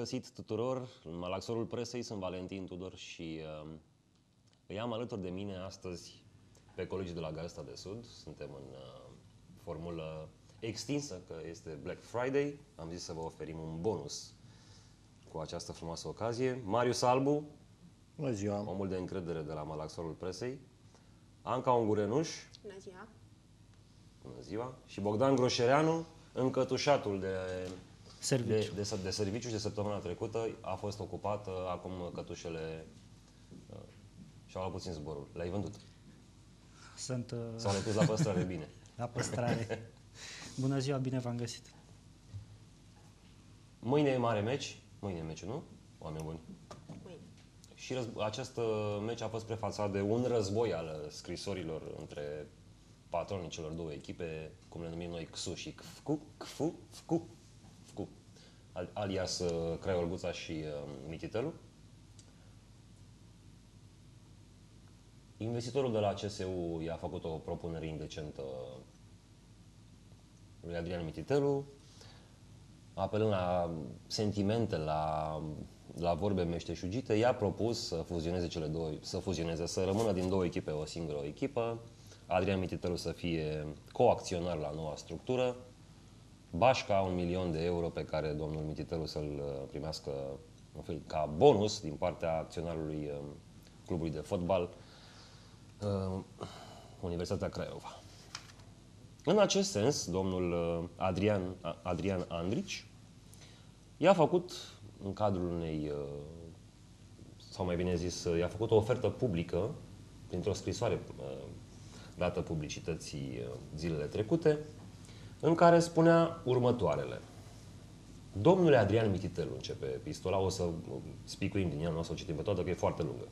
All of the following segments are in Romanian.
Bun găsit tuturor! În Malaxorul Presei sunt Valentin Tudor și uh, îi am alături de mine astăzi pe colegii de la Garsta de Sud. Suntem în uh, formulă extinsă, că este Black Friday. Am zis să vă oferim un bonus cu această frumoasă ocazie. Marius Albu, Bună ziua! omul de încredere de la Malaxorul Presei. Anca Ungurenuș, Bună ziua! bună ziua, și Bogdan Groșereanu, încătușatul de Serviciu. De, de, de serviciu și de săptămâna trecută a fost ocupat, uh, acum cătușele uh, și-au luat puțin zborul. Le-ai vândut? Sunt uh, Sau le-ai pus la păstrare bine? la păstrare. Bună ziua, bine v-am găsit. Mâine e mare meci. Mâine e meciul, nu? Oameni buni. Mâine. Și războ- acest uh, meci a fost prefațat de un război al uh, scrisorilor între patronii celor două echipe, cum le numim noi, XU și CFCU, CFU, FCU, FCU, al- alias uh, Craiul Guța și uh, Mititelu. Investitorul de la CSU i-a făcut o propunere indecentă lui Adrian Mititelu, apelând la sentimente, la, la vorbe meșteșugite, i-a propus să fuzioneze cele două, să fuzioneze, să rămână din două echipe o singură echipă, Adrian Mititelu să fie coacționar la noua structură, Bașca, un milion de euro pe care domnul Mititelu să-l uh, primească în fel, ca bonus din partea acționarului uh, clubului de fotbal uh, Universitatea Craiova. În acest sens, domnul uh, Adrian, Adrian Andrici i-a făcut, în cadrul unei, uh, sau mai bine zis, uh, i-a făcut o ofertă publică, printr-o scrisoare uh, dată publicității uh, zilele trecute, în care spunea următoarele. Domnule Adrian Mititelu începe epistola, o să uh, spicuim din ea, nu o să o citim pe toată, că e foarte lungă.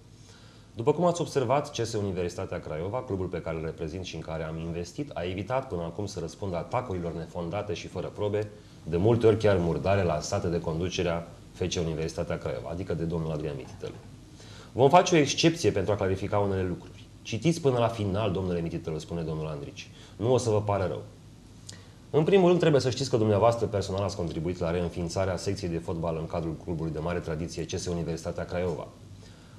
După cum ați observat, CS Universitatea Craiova, clubul pe care îl reprezint și în care am investit, a evitat până acum să răspundă atacurilor nefondate și fără probe, de multe ori chiar murdare lansate de conducerea FC Universitatea Craiova, adică de domnul Adrian Mititelu. Vom face o excepție pentru a clarifica unele lucruri. Citiți până la final, domnule Mititelu, spune domnul Andrici. Nu o să vă pară rău. În primul rând, trebuie să știți că dumneavoastră personal ați contribuit la reînființarea secției de fotbal în cadrul clubului de mare tradiție CS Universitatea Craiova.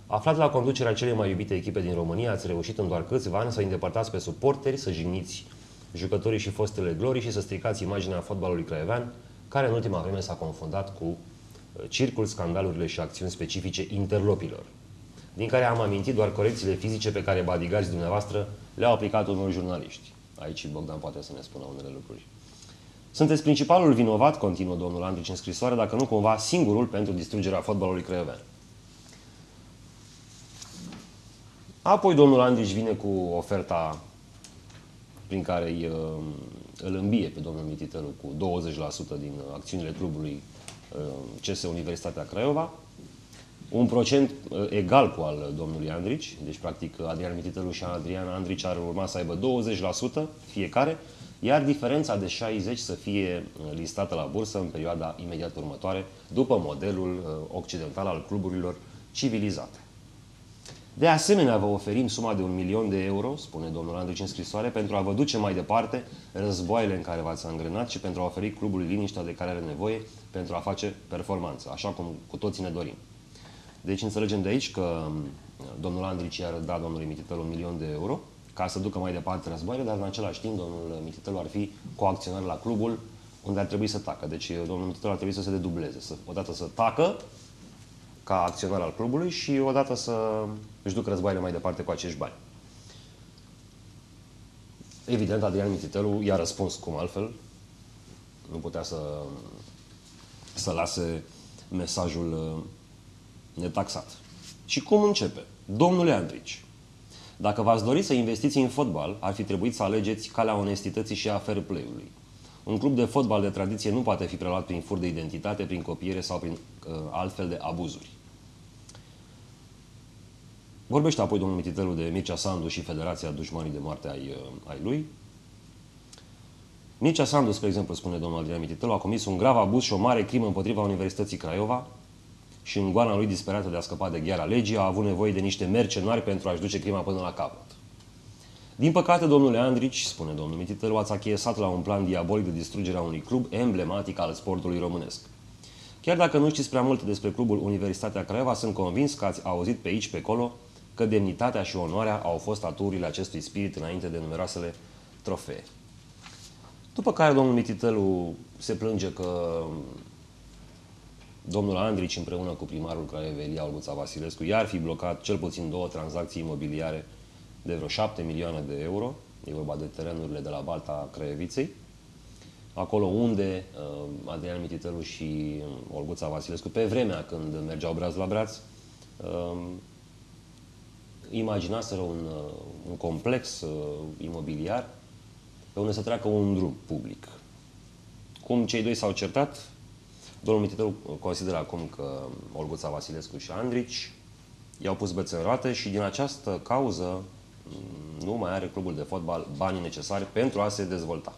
Aflat la conducerea celei mai iubite echipe din România, ați reușit în doar câțiva ani să îndepărtați pe suporteri, să jigniți jucătorii și fostele glorii și să stricați imaginea fotbalului craiovean, care în ultima vreme s-a confundat cu uh, circul, scandalurile și acțiuni specifice interlopilor, din care am amintit doar corecțiile fizice pe care badigarzii dumneavoastră le-au aplicat unor jurnaliști. Aici Bogdan poate să ne spună unele lucruri. Sunteți principalul vinovat, continuă domnul Andrici în scrisoare, dacă nu cumva singurul pentru distrugerea fotbalului craiovean. Apoi domnul Andrici vine cu oferta prin care îi, uh, îl îmbie pe domnul Mititelu cu 20% din acțiunile clubului uh, CS Universitatea Craiova, un procent uh, egal cu al domnului Andrici, deci practic Adrian Mititelu și Adrian Andrici ar urma să aibă 20% fiecare, iar diferența de 60 să fie listată la bursă în perioada imediat următoare, după modelul occidental al cluburilor civilizate. De asemenea, vă oferim suma de un milion de euro, spune domnul Andrici în scrisoare, pentru a vă duce mai departe războaiele în care v-ați angrenat și pentru a oferi clubului liniștea de care are nevoie pentru a face performanță, așa cum cu toții ne dorim. Deci înțelegem de aici că domnul Andrici i-ar da domnului Mititelu un milion de euro ca să ducă mai departe războaiele, dar în același timp domnul Mititelu ar fi coacționar la clubul unde ar trebui să tacă. Deci domnul Mititelu ar trebui să se dedubleze, să, odată să tacă ca acționar al clubului și odată să își ducă războaiele mai departe cu acești bani. Evident, Adrian Mititelu i-a răspuns cum altfel. Nu putea să, să lase mesajul uh, netaxat. Și cum începe? Domnule Andrici, dacă v-ați dori să investiți în fotbal, ar fi trebuit să alegeți calea onestității și a fair play-ului. Un club de fotbal de tradiție nu poate fi preluat prin fur de identitate, prin copiere sau prin uh, altfel de abuzuri. Vorbește apoi domnul Mititelu de Mircea Sandu și Federația Dușmanii de Moarte ai, ai lui. Mircea Sandu, spre exemplu, spune domnul Adrian Mititelu, a comis un grav abuz și o mare crimă împotriva Universității Craiova și în goana lui disperată de a scăpa de gheara legii a avut nevoie de niște mercenari pentru a-și duce crima până la capăt. Din păcate, domnule Andrici, spune domnul Mititelu, ați achiesat la un plan diabolic de distrugere a unui club emblematic al sportului românesc. Chiar dacă nu știți prea multe despre clubul Universitatea Craiova, sunt convins că ați auzit pe aici, pe acolo, că demnitatea și onoarea au fost aturile acestui spirit înainte de numeroasele trofee. După care domnul Mititelu se plânge că domnul Andrici împreună cu primarul Craiovei, Elia Olguța Vasilescu, i-ar fi blocat cel puțin două tranzacții imobiliare de vreo 7 milioane de euro. E vorba de terenurile de la Balta Craiovicei. Acolo unde uh, Adrian Mititelu și uh, Olguța Vasilescu, pe vremea când mergeau braț la braț, uh, imaginaseră un, uh, un complex uh, imobiliar pe unde să treacă un drum public. Cum cei doi s-au certat, domnul Mititelu consideră acum că Olguța Vasilescu și Andrici i-au pus bețe în roate și din această cauză mm, nu mai are clubul de fotbal banii necesari pentru a se dezvolta.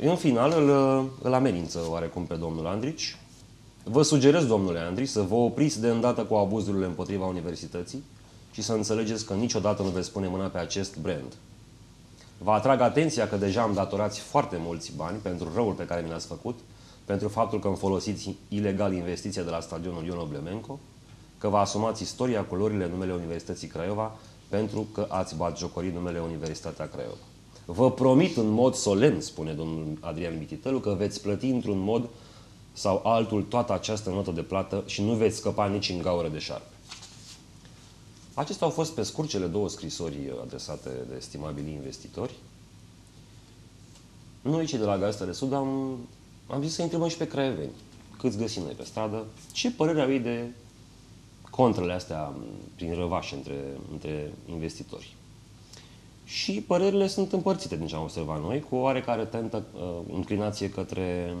În final îl, îl amenință oarecum pe domnul Andrici. Vă sugerez, domnule Andrici, să vă opriți de îndată cu abuzurile împotriva universității și să înțelegeți că niciodată nu veți pune mâna pe acest brand. Vă atrag atenția că deja am datorați foarte mulți bani pentru răul pe care mi l-ați făcut, pentru faptul că îmi folosiți ilegal investiția de la stadionul Ion Oblemenco, că vă asumați istoria, culorile, numele Universității Craiova, pentru că ați batjocorit numele Universitatea Craiova. Vă promit în mod solemn, spune domnul Adrian Mititelu, că veți plăti într-un mod sau altul toată această notă de plată și nu veți scăpa nici în gaură de șarpe. Acestea au fost pe scurt cele două scrisori adresate de estimabili investitori. Noi, cei de la Gazeta de Sud, am, am zis să întrebăm și pe craeveni, câți găsim noi pe stradă, ce părere au ei de contrele astea prin răvașe între, între investitori. Și părerile sunt împărțite din ce am observat noi, cu o oarecare tentă uh, înclinație către,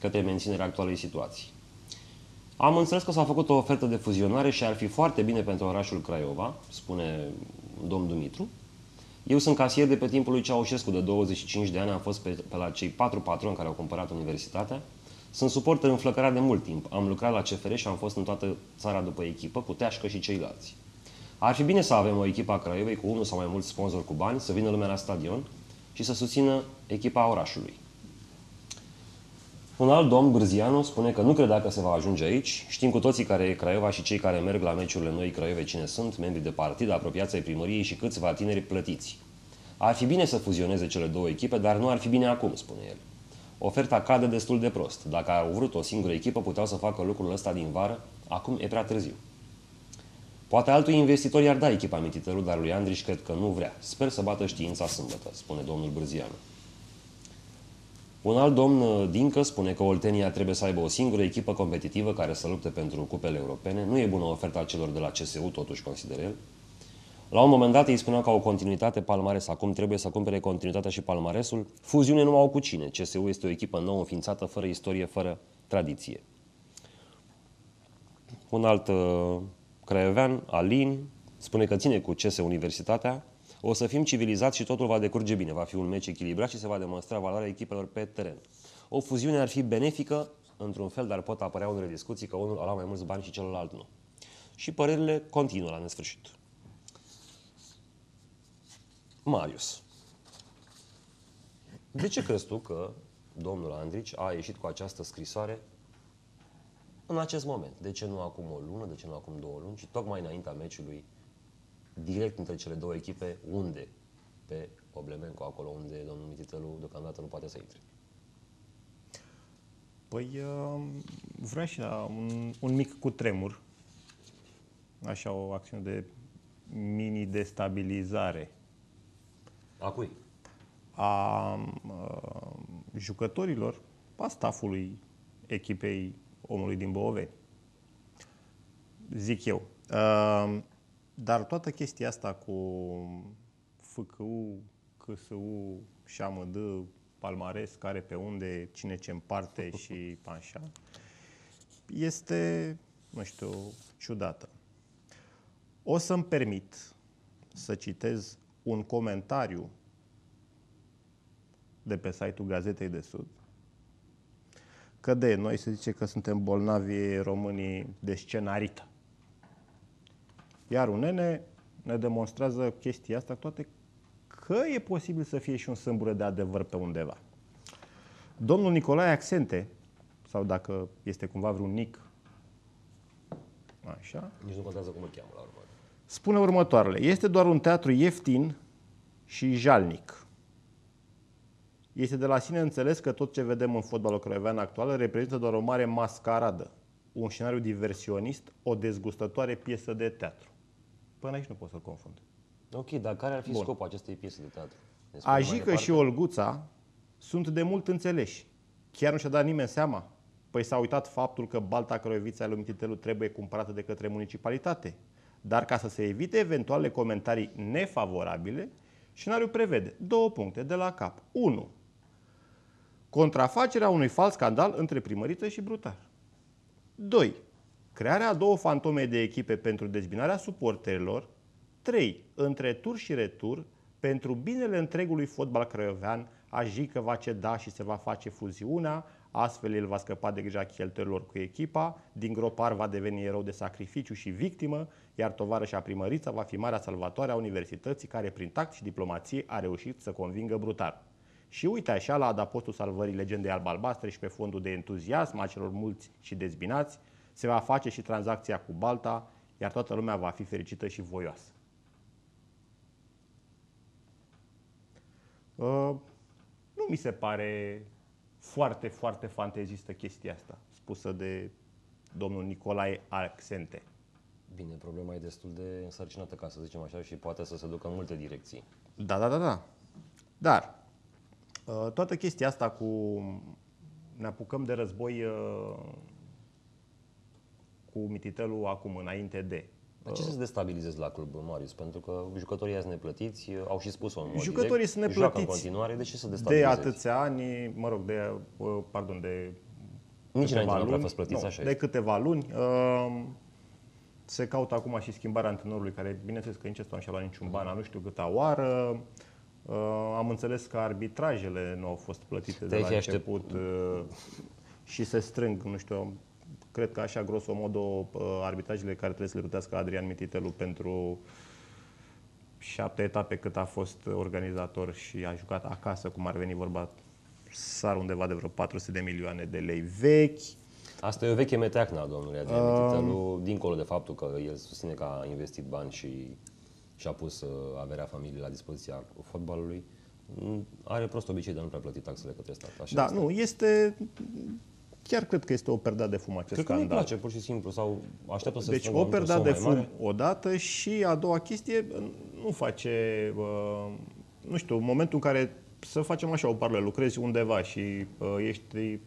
către menținerea actualei situații. Am înțeles că s-a făcut o ofertă de fuzionare și ar fi foarte bine pentru orașul Craiova, spune domnul Dumitru. Eu sunt casier de pe timpul lui Ceaușescu de 25 de ani, am fost pe, pe la cei patru patroni care au cumpărat universitatea. Sunt suporter înflăcărat de mult timp. Am lucrat la CFR și am fost în toată țara după echipă, cu Teașcă și ceilalți. Ar fi bine să avem o echipă a Craiovei cu unul sau mai mulți sponsori cu bani, să vină lumea la stadion și să susțină echipa orașului. Un alt domn, Bârzianu, spune că nu credea că se va ajunge aici. Știm cu toții care e Craiova și cei care merg la meciurile noi Craiove cine sunt, membri de partid, apropiați ai primăriei și câțiva tineri plătiți. Ar fi bine să fuzioneze cele două echipe, dar nu ar fi bine acum, spune el. Oferta cade destul de prost. Dacă au vrut o singură echipă, puteau să facă lucrul ăsta din vară, acum e prea târziu. Poate altul investitor i-ar da echipa mititelul, dar lui Andriș cred că nu vrea. Sper să bată știința sâmbătă, spune domnul Bârzianu. Un alt domn, uh, Dincă, spune că Oltenia trebuie să aibă o singură echipă competitivă care să lupte pentru cupele europene. Nu e bună oferta celor de la CSU, totuși, consider el. La un moment dat îi spuneau că au continuitate Palmares, acum trebuie să cumpere continuitatea și Palmaresul. Fuziune nu au cu cine. CSU este o echipă nouă înființată, fără istorie, fără tradiție. Un alt uh, craiovean, Alin, spune că ține cu CS Universitatea, o să fim civilizați și totul va decurge bine. Va fi un meci echilibrat și se va demonstra valoarea echipelor pe teren. O fuziune ar fi benefică, într-un fel, dar pot apărea unele discuții că unul a luat mai mulți bani și celălalt nu. Și părerile continuă la nesfârșit. Marius. De ce crezi tu că domnul Andrici a ieșit cu această scrisoare în acest moment? De ce nu acum o lună, de ce nu acum două luni, ci tocmai înaintea meciului direct între cele două echipe, unde? Pe Oblemenco, acolo unde domnul Mititelu deocamdată nu poate să intre. Păi uh, vreau și la un, un mic cutremur, așa o acțiune de mini-destabilizare. A cui? A a uh, jucătorilor, a stafului echipei omului din Boveni. Zic eu. Uh, dar toată chestia asta cu FCU, KSU, șamăd, palmares, care pe unde, cine ce împarte și așa, este, nu știu, ciudată. O să-mi permit să citez un comentariu de pe site-ul Gazetei de Sud, că de noi se zice că suntem bolnavi românii de scenarită. Iar un nene ne demonstrează chestia asta toate că e posibil să fie și un sâmbure de adevăr pe undeva. Domnul Nicolae Accente, sau dacă este cumva vreun nic, așa, Nici nu contează cum îl cheamă la urmă. spune următoarele. Este doar un teatru ieftin și jalnic. Este de la sine înțeles că tot ce vedem în fotbalul craiovean actual reprezintă doar o mare mascaradă, un scenariu diversionist, o dezgustătoare piesă de teatru. Până aici nu pot să-l confund. Ok, dar care ar fi Bun. scopul acestei piese de teatru? Ne spune mai Ajică departe? și Olguța sunt de mult înțeleși. Chiar nu și-a dat nimeni seama. Păi s-a uitat faptul că balta Crăiovița lui Mititelu trebuie cumpărată de către municipalitate. Dar ca să se evite eventuale comentarii nefavorabile, scenariul prevede două puncte de la cap. 1. Contrafacerea unui fals scandal între primăriță și brutar. 2. Crearea a două fantome de echipe pentru dezbinarea suporterilor. 3. Între tur și retur, pentru binele întregului fotbal craiovean, Ajică va ceda și se va face fuziunea, astfel el va scăpa de grija cheltuielor cu echipa, din gropar va deveni erou de sacrificiu și victimă, iar tovarășa primărița va fi marea salvatoare a universității care prin tact și diplomație a reușit să convingă brutar. Și uite așa la adapostul salvării legendei alb-albastre și pe fondul de entuziasm a celor mulți și dezbinați, se va face și tranzacția cu Balta, iar toată lumea va fi fericită și voioasă. Uh, nu mi se pare foarte, foarte fantezistă chestia asta, spusă de domnul Nicolae Accente. Bine, problema e destul de însărcinată, ca să zicem așa, și poate să se ducă în multe direcții. Da, da, da, da. Dar, uh, toată chestia asta cu ne apucăm de război uh, cu mititelul acum, înainte de. Dar ce să se destabilizezi la club, Marius? Pentru că jucătorii azi neplătiți au și spus-o în mod Jucătorii direct, sunt Joacă în neplătiți. continuare, de ce să De destabilizezi? atâția ani, mă rog, de, uh, pardon, de Nici câteva înainte nu prea luni, fost plătiți, nu, așa de este. câteva luni. Uh, se caută acum și schimbarea antrenorului, care, bineînțeles că nici ăsta nu și-a luat niciun ban, nu știu câta oară. Uh, am înțeles că arbitrajele nu au fost plătite de Te-ai la fi aștept- început uh, și se strâng, nu știu, cred că așa, grosomodo, uh, arbitrajele care trebuie să le plătească Adrian Mititelu pentru șapte etape cât a fost organizator și a jucat acasă, cum ar veni vorba, sar undeva de vreo 400 de milioane de lei vechi. Asta e o veche meteacnă a domnului Adrian Mititelu, dincolo de faptul că el susține că a investit bani și și-a pus uh, averea familiei la dispoziția fotbalului. Mm, Are prost obicei de a nu prea plăti taxele către stat. Așa Da, este. nu, este... Chiar cred că este o perdea de fum acest Cred că nu-i scandal. place, pur și simplu, sau așteaptă să Deci strângă o o anumită perdea de sumă mai fum mare. odată și a doua chestie nu face, uh, nu știu, în momentul în care să facem așa o paralelă, lucrezi undeva și uh, ești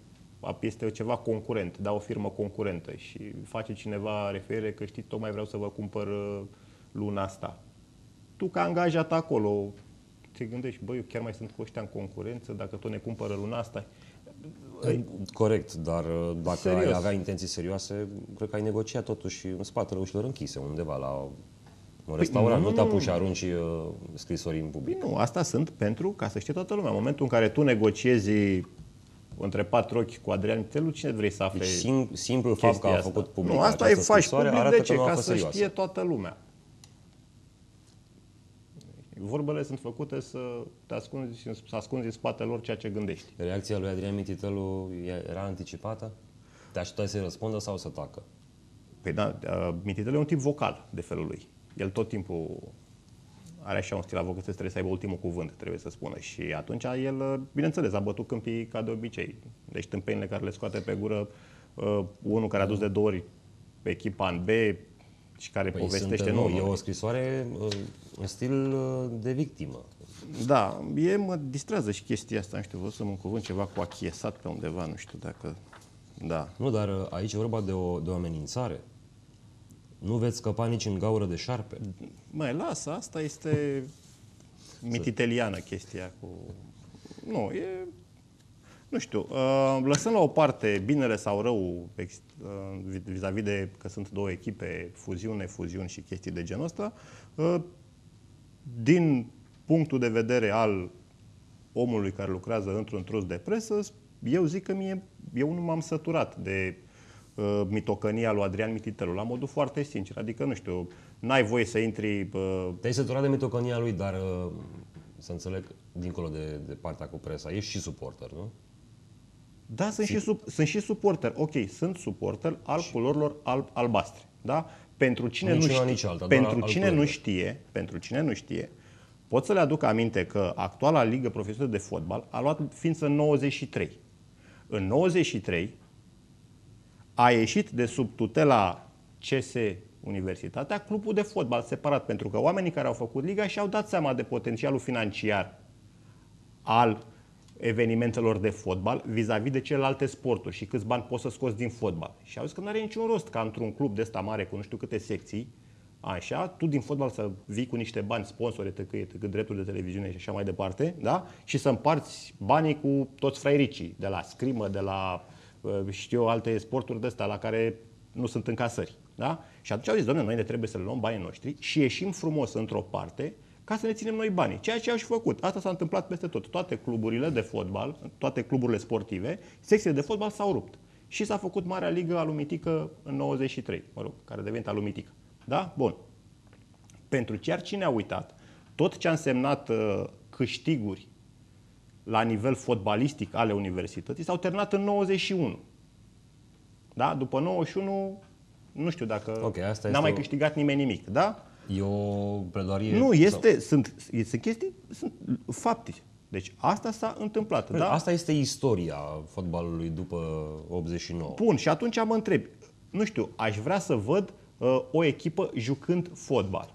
este ceva concurent, da, o firmă concurentă și face cineva referire că știi, tocmai vreau să vă cumpăr uh, luna asta. Tu ca angajat acolo te gândești, băi, eu chiar mai sunt cu ăștia în concurență, dacă tot ne cumpără luna asta. Corect, dar uh, dacă Serios. ai avea intenții serioase, cred că ai negociat totuși în spatele ușilor închise, undeva la un restaurant. nu, nu te nu. apuci și arunci uh, scrisori în public. Păi nu, asta sunt pentru ca să știe toată lumea. În momentul în care tu negociezi între patru ochi cu Adrian Mitelu, cine vrei să afle Deci sim, simplul fapt că chestia a asta? făcut public Nu, asta e această faci scrisoare public arată de ce? că nu a Ca fost să serioasă. știe toată lumea. Vorbele sunt făcute să te ascunzi, să ascunzi în spatele lor ceea ce gândești. Reacția lui Adrian Mititelu era anticipată? Te așteptai să-i răspundă sau să tacă? Păi da, uh, Mititelu e un tip vocal de felul lui. El tot timpul are așa un stil avocățesc, trebuie să aibă ultimul cuvânt, trebuie să spună. Și atunci el, uh, bineînțeles, a bătut câmpii ca de obicei. Deci tâmpenile care le scoate pe gură, uh, unul care a dus de două ori pe echipa în B și care Păi povestește sunt, nu, nu, e o scrisoare uh, în stil uh, de victimă. Da, mie mă distrează și chestia asta, nu știu, vă să un cuvânt ceva cu achiesat pe undeva, nu știu dacă... Da. Nu, dar uh, aici e vorba de o, de o amenințare. Nu veți scăpa nici în gaură de șarpe. Mai lasă, asta este mititeliană chestia cu... Nu, e... Nu știu, uh, lăsând la o parte binele sau rău ex- uh, vis- vis-a-vis de că sunt două echipe, fuziune, fuziuni și chestii de genul ăsta, uh, din punctul de vedere al omului care lucrează într-un trus de presă, eu zic că mie, eu nu m-am săturat de uh, mitocănia lui Adrian Mititelu, la modul foarte sincer. Adică, nu știu, n-ai voie să intri... Uh, Te-ai săturat de mitoconia lui, dar uh, să înțeleg, dincolo de, de partea cu presa, ești și suporter, nu? Da, sunt și, sub, sunt și suporter. Ok, sunt suporter al culorilor alb, albastre. Da? Pentru cine, Nici nu una, știe, nici alta, doar pentru al cine nu culorilor. știe, pentru cine nu știe, pot să le aduc aminte că actuala ligă profesională de fotbal a luat ființă în 93. În 93 a ieșit de sub tutela CS Universitatea clubul de fotbal separat, pentru că oamenii care au făcut liga și-au dat seama de potențialul financiar al evenimentelor de fotbal vis-a-vis de celelalte sporturi și câți bani poți să scoți din fotbal. Și au zis că nu are niciun rost ca într-un club de ăsta mare cu nu știu câte secții, așa, tu din fotbal să vii cu niște bani, sponsori, etc., etc., drepturi de televiziune și așa mai departe, da? Și să împarți banii cu toți fraiericii, de la scrimă, de la, uh, știu eu, alte sporturi de astea la care nu sunt încasări, da? Și atunci au zis, doamne, noi ne trebuie să le luăm banii noștri și ieșim frumos într-o parte ca să ne ținem noi banii. Ceea ce au și făcut. Asta s-a întâmplat peste tot. Toate cluburile de fotbal, toate cluburile sportive, secțiile de fotbal s-au rupt. Și s-a făcut Marea Ligă Alumitică în 93, mă rog, care a devenit Alumitică. Da? Bun. Pentru chiar cine a uitat, tot ce a însemnat uh, câștiguri la nivel fotbalistic ale universității s-au terminat în 91. Da? După 91, nu știu dacă Ok, asta n-a este mai o- câștigat nimeni nimic. Da? E o pledoarie... Nu, este, sunt, sunt chestii, sunt fapte. Deci asta s-a întâmplat. Sau... Da? Asta este istoria fotbalului după 89. Bun, și atunci mă întreb, nu știu, aș vrea să văd uh, o echipă jucând fotbal.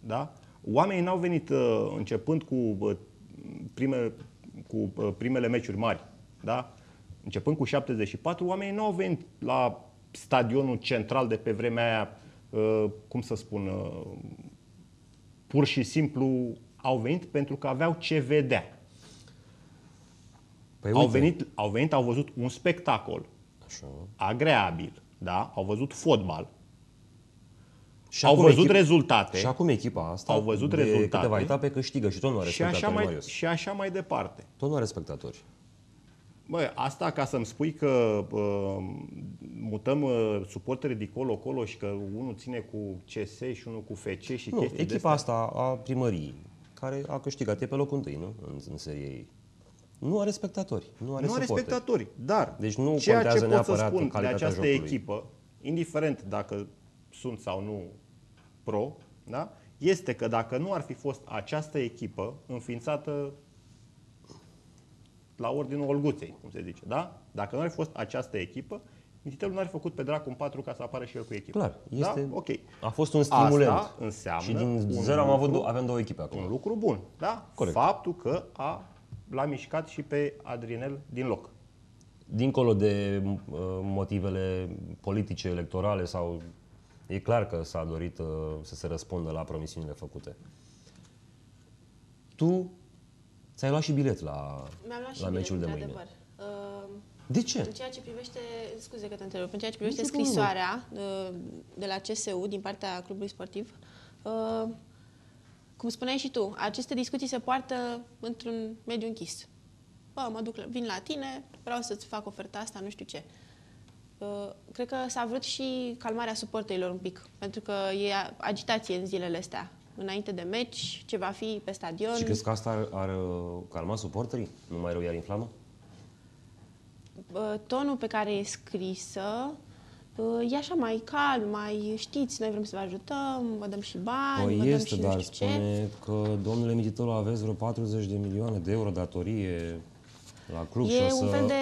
Da? Oamenii n-au venit uh, începând cu, uh, prime, cu uh, primele meciuri mari. Da? Începând cu 74, oamenii n-au venit la stadionul central de pe vremea aia, uh, cum să spun, uh, pur și simplu au venit pentru că aveau ce vedea. Păi Au uite, venit, au venit, au văzut un spectacol Așa. agreabil, da? Au văzut fotbal, Și au acum văzut echip- rezultate Și acum echipa asta Au văzut de rezultate. câteva etape câștigă și tot nu are și așa, spectatori, mai, Marius. și așa mai departe. Tot nu are spectatori. Bă, asta ca să-mi spui că uh, mutăm uh, suporterii de colo-colo și că unul ține cu CS și unul cu FC și Nu, chestii de echipa astea. asta a primăriei, care a câștigat, e pe locul întâi, nu? În, în serie ei. Nu are spectatori, nu are nu are suporteri. spectatori, dar Deci nu ceea ce contează pot să neapărat spun de calitatea această jocului. echipă, indiferent dacă sunt sau nu pro, da? este că dacă nu ar fi fost această echipă înființată la ordinul Olguței, cum se zice, da? Dacă nu ar fi fost această echipă, Mititelul nu ar fi făcut pe dracu în 4 ca să apară și el cu echipă. Clar, este, Da? Ok. a fost un stimulant. Asta înseamnă și din un zero am avut, lucru- dou- avem două echipe acum. Un lucru bun, da? Corect. Faptul că a, l-a mișcat și pe Adrianel din loc. Dincolo de uh, motivele politice, electorale sau... E clar că s-a dorit uh, să se răspundă la promisiunile făcute. Tu ți-ai luat și bilet la, Mi-am luat și la bilet, meciul de mâine. într-adevăr. Uh, De ce? În ceea ce privește, scuze că te întrerup, în ceea ce privește Nici problemă. scrisoarea uh, de la CSU din partea clubului sportiv, uh, cum spuneai și tu, aceste discuții se poartă într-un mediu închis. Bă, mă duc, la- vin la tine, vreau să-ți fac oferta asta, nu știu ce. Uh, Cred că s-a vrut și calmarea suporterilor un pic, pentru că e agitație în zilele astea. Înainte de meci, ce va fi pe stadion. Și crezi că asta ar, ar uh, calma suporterii? Nu mai rău iar inflamă? Bă, tonul pe care e scrisă uh, e așa mai calm, mai știți, noi vrem să vă ajutăm, vă dăm și bani, vă Păi dăm este, și nu dar știu ce. spune că, domnule Mititelu, aveți vreo 40 de milioane de euro datorie la club E și o să, un fel de,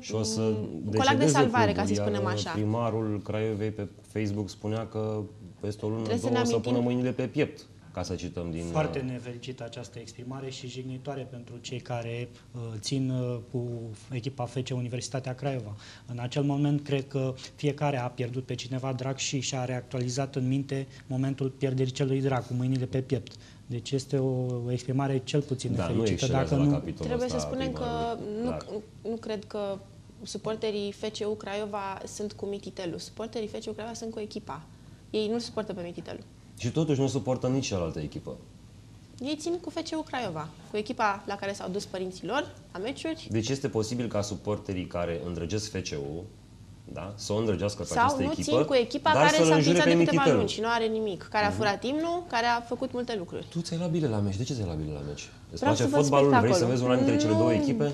și o să mm, colac de decedeze salvare, clubul, ca să iar spunem așa. primarul Craiovei pe Facebook spunea că peste o lună, Trebuie să două, ne o să amintim- pună mâinile pe piept, ca să cităm din... Foarte uh, nefericită această exprimare și jignitoare pentru cei care uh, țin uh, cu echipa FC Universitatea Craiova. În acel moment, cred că fiecare a pierdut pe cineva drag și și-a reactualizat în minte momentul pierderii celui drag, cu mâinile pe piept. Deci este o exprimare cel puțin Da, nu nefericită. excelează Dacă la nu, capitolul Trebuie să ăsta spunem că primarul, nu, clar. nu, nu cred că suporterii FCU Craiova sunt cu Mititelu. Suporterii FCU Craiova sunt cu echipa. Ei nu suportă pe Mititelu. Și totuși nu suportă nici cealaltă echipă. Ei țin cu FCU Craiova, cu echipa la care s-au dus părinții lor la meciuri Deci este posibil ca suporterii care îndrăgesc FCU da, să o îndrăgească pe sau această nu echipă, țin cu echipa dar care să-l s-a înjure înființat pe de câteva Mititelu. luni și nu are nimic, care a Mhm. furat imnul, care a făcut multe lucruri. Tu ți-ai luat bile la meci. De ce ți-ai luat bile la meci? Îți Vreau place să văd fotbalul? Vrei să spectacolul. vezi una dintre cele două Nu, echipe?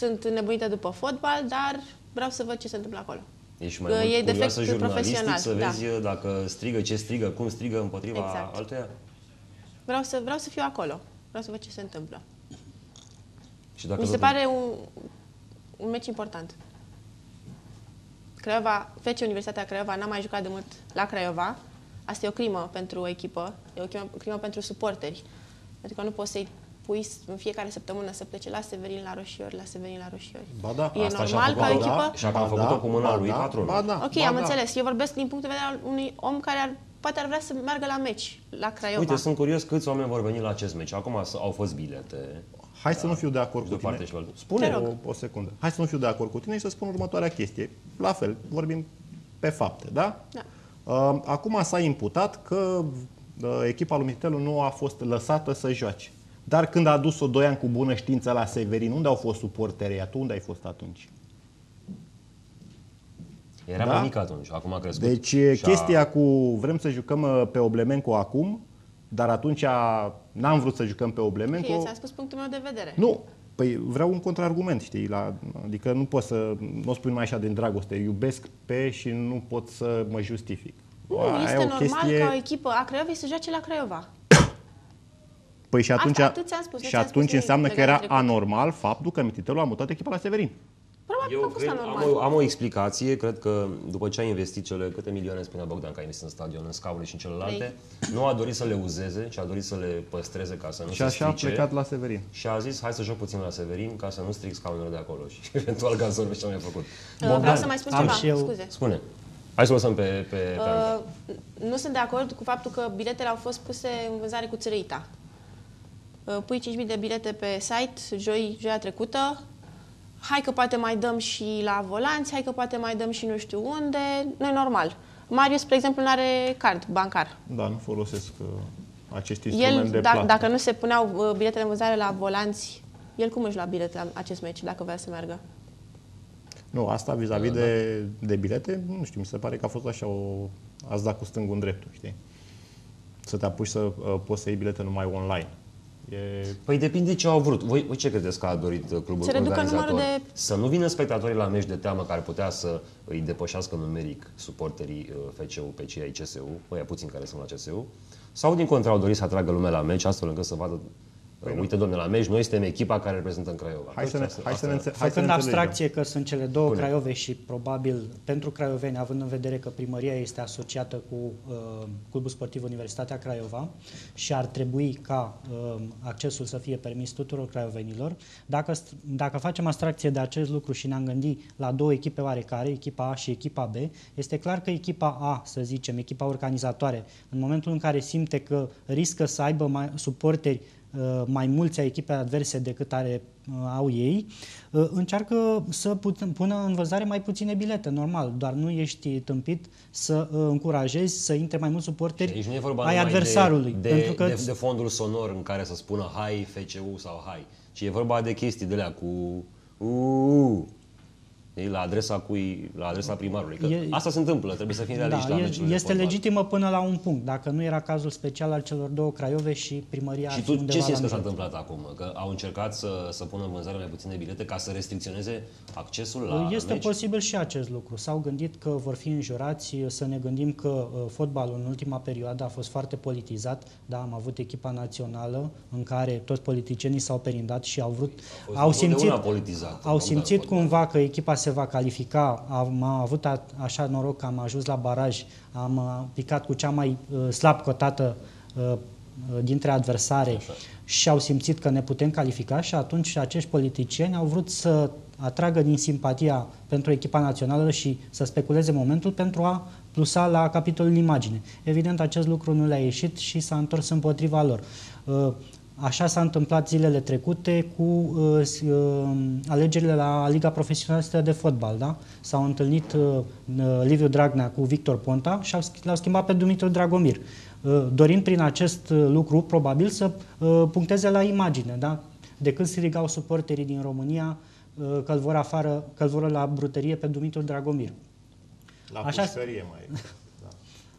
sunt nebunită după fotbal, dar vreau să văd ce se întâmplă acolo. Ești mai Că mult e defect curioasă jurnalistic profesional, să da. vezi dacă strigă, ce strigă, cum strigă împotriva Exact. altuia? Vreau să, vreau să fiu acolo. Vreau să văd ce se întâmplă. Și dacă Mi se tot- pare un, un meci important. Craiova, FC Universitatea Craiova n-a mai jucat de mult la Craiova. Asta e o crimă pentru o echipă, e o crimă, crimă pentru suporteri. Pentru că nu poți să-i pui în fiecare săptămână să plece la Severin, la Roșiori, la Severin, la Roșiori. Ba da. E Asta și-a normal făcut ca o Ba da. echipă... Și acum a Ba făcut-o da, cu mâna ba lui da, patronul. Ba da, Ok, ba am da. înțeles. Eu vorbesc din punct de vedere al unui om care ar, poate ar vrea să meargă la meci, la Craiova. Uite, sunt curios câți oameni vor veni la acest meci. Acum s- au fost bilete. Hai să nu fiu de acord Și cu de o parte tine. și pe alta. Spune Te rog. o, o secundă. Hai să nu fiu de acord cu tine și să spun următoarea chestie. La fel, vorbim pe fapte, da? Da. Uh, Acum s-a imputat că uh, echipa lui Mitelu nu a fost lăsată să joace. Dar când a adus-o doi ani cu bună știință la Severin, unde au fost suporterii? Tu unde ai fost atunci? Era Da? mai mic atunci, acum a crescut. Deci Și-a- chestia cu vrem să jucăm uh, pe Oblemenco acum, dar atunci n-am vrut să jucăm pe Oblemenco. Ok, ți-am spus punctul meu de vedere. Nu, păi vreau un contraargument, știi, la, adică nu pot să, nu o spun mai așa din dragoste, iubesc pe și nu pot să mă justific. Nu, Aia este e o normal chestie- ca o echipă a Craiovei să joace la Craiova. Păi și atunci, Asta atât ți-am spus, nu și ți-am spus atunci nimic înseamnă că legat de era trecut. anormal faptul că Mititelu a mutat echipa la Severin. Probabil Eu că a fost cred, am, anormal. o, am o explicație, cred că după ce a investit cele câte milioane spunea Bogdan că a investit în stadion, în scaune și în celelalte, nu a dorit să le uzeze, ci a dorit să le păstreze ca să nu și se așa a strice. plecat la Severin. Și a zis, hai să joc puțin la Severin ca să nu stric scaunele de acolo și eventual ca să ce am mai făcut. Uh, Vreau să mai spun am ceva, și eu- scuze. Spune. Hai să o lăsăm pe, pe, pe Anca. Uh, nu sunt de acord cu faptul că biletele au fost puse în vânzare cu țărăita. Uh, pui 5.000 de bilete pe site joi, joia trecută, hai că poate mai dăm și la volanți, hai că poate mai dăm și nu știu unde, nu e normal. Marius, spre exemplu, nu are card bancar. Da, nu folosesc uh, acest instrument El, de da, plată. dacă nu se puneau uh, biletele în vânzare la volanți, el cum își lua bilete la acest meci, dacă vrea să meargă? Nu, asta Da, vis-a-vis de, de bilete, nu știu, mi se pare că a fost așa o... Ați dat cu stângul în dreptul, știi? Să te apuci să uh, poți să iei bilete numai online. E... Păi depinde ce au vrut. Voi, voi ce credeți că a dorit uh, clubul Să reducă organizator? numărul de- Să nu vină spectatorii la meci de teamă care putea să îi depășească numeric suporterii uh, FCU pe cei ai CSU, ăia puțin care sunt la CSU, sau din contra au dorit să atragă lumea la meci astfel încât să vadă Păi Uite, domnule, la meci noi suntem echipa care reprezintă în Craiova. Hai să ne, Asta- hai să ne, asta- înțe- hai să Făcând ne înțelegem. abstracție că sunt cele două Spune. Craiove și probabil pentru craioveni, având în vedere că primăria este asociată cu uh, Clubul Sportiv Universitatea Craiova și ar trebui ca uh, accesul să fie permis tuturor craiovenilor, dacă, st- dacă facem abstracție de acest lucru și ne-am gândit la două echipe oarecare, echipa A și echipa B, este clar că echipa A, să zicem, echipa organizatoare, în momentul în care simte că riscă să aibă mai, suporteri uh, mai mulți a echipei adverse decât are, uh, au ei, uh, încearcă să put- pună în vânzare mai puține bilete, normal, doar nu ești tâmpit să uh, încurajezi să intre mai mulți Și suporteri aici nu e vorba ai numai adversarului. de, pentru de, că de, de fondul sonor în care să spună hai FCU sau hai, ci e vorba de chestii de alea cu uuu, Știi, la adresa cui, la adresa primarului. Că E- asta se întâmplă, trebuie să fim realiști da, la e- meciurile de este fotbal. legitimă până la un punct, dacă nu era cazul special al celor două Craiove și primăria Și ar fi tu ce undeva simți la că s-a mijloc. întâmplat acum? Că au încercat să, să pună în vânzare mai puține bilete ca să restricționeze accesul la Este meci? posibil și acest lucru. S-au gândit că vor fi înjurați, să ne gândim că uh, fotbalul în ultima perioadă a fost foarte politizat. Da, am avut echipa națională în care toți politicienii s-au perindat și au vrut, fost au întotdeauna simțit, politizat, au Bogdan, simțit fotbal. cumva că echipa se va califica. Am avut a, așa noroc că am ajuns la baraj, am uh, picat cu cea mai uh, slab cotată uh, uh, dintre adversare Așa. și au simțit că ne putem califica și atunci acești politicieni au vrut să atragă din simpatia pentru echipa națională și să speculeze momentul pentru a plusa la capitolul imagine. Evident, acest lucru nu le-a ieșit și s-a întors împotriva lor. Uh, Așa s-a întâmplat zilele trecute cu uh, s- uh, alegerile la Liga Profesionistă de Fotbal. Da? S-au întâlnit uh, uh, Liviu Dragnea cu Victor Ponta și au sch- l-au schimbat pe Dumitru Dragomir, uh, dorind prin acest uh, lucru probabil să uh, puncteze la imagine. Da? De când strigau suporterii din România uh, că îl vor afară, că îl vor la bruterie pe Dumitru Dragomir. La Așa- pușcărie mai.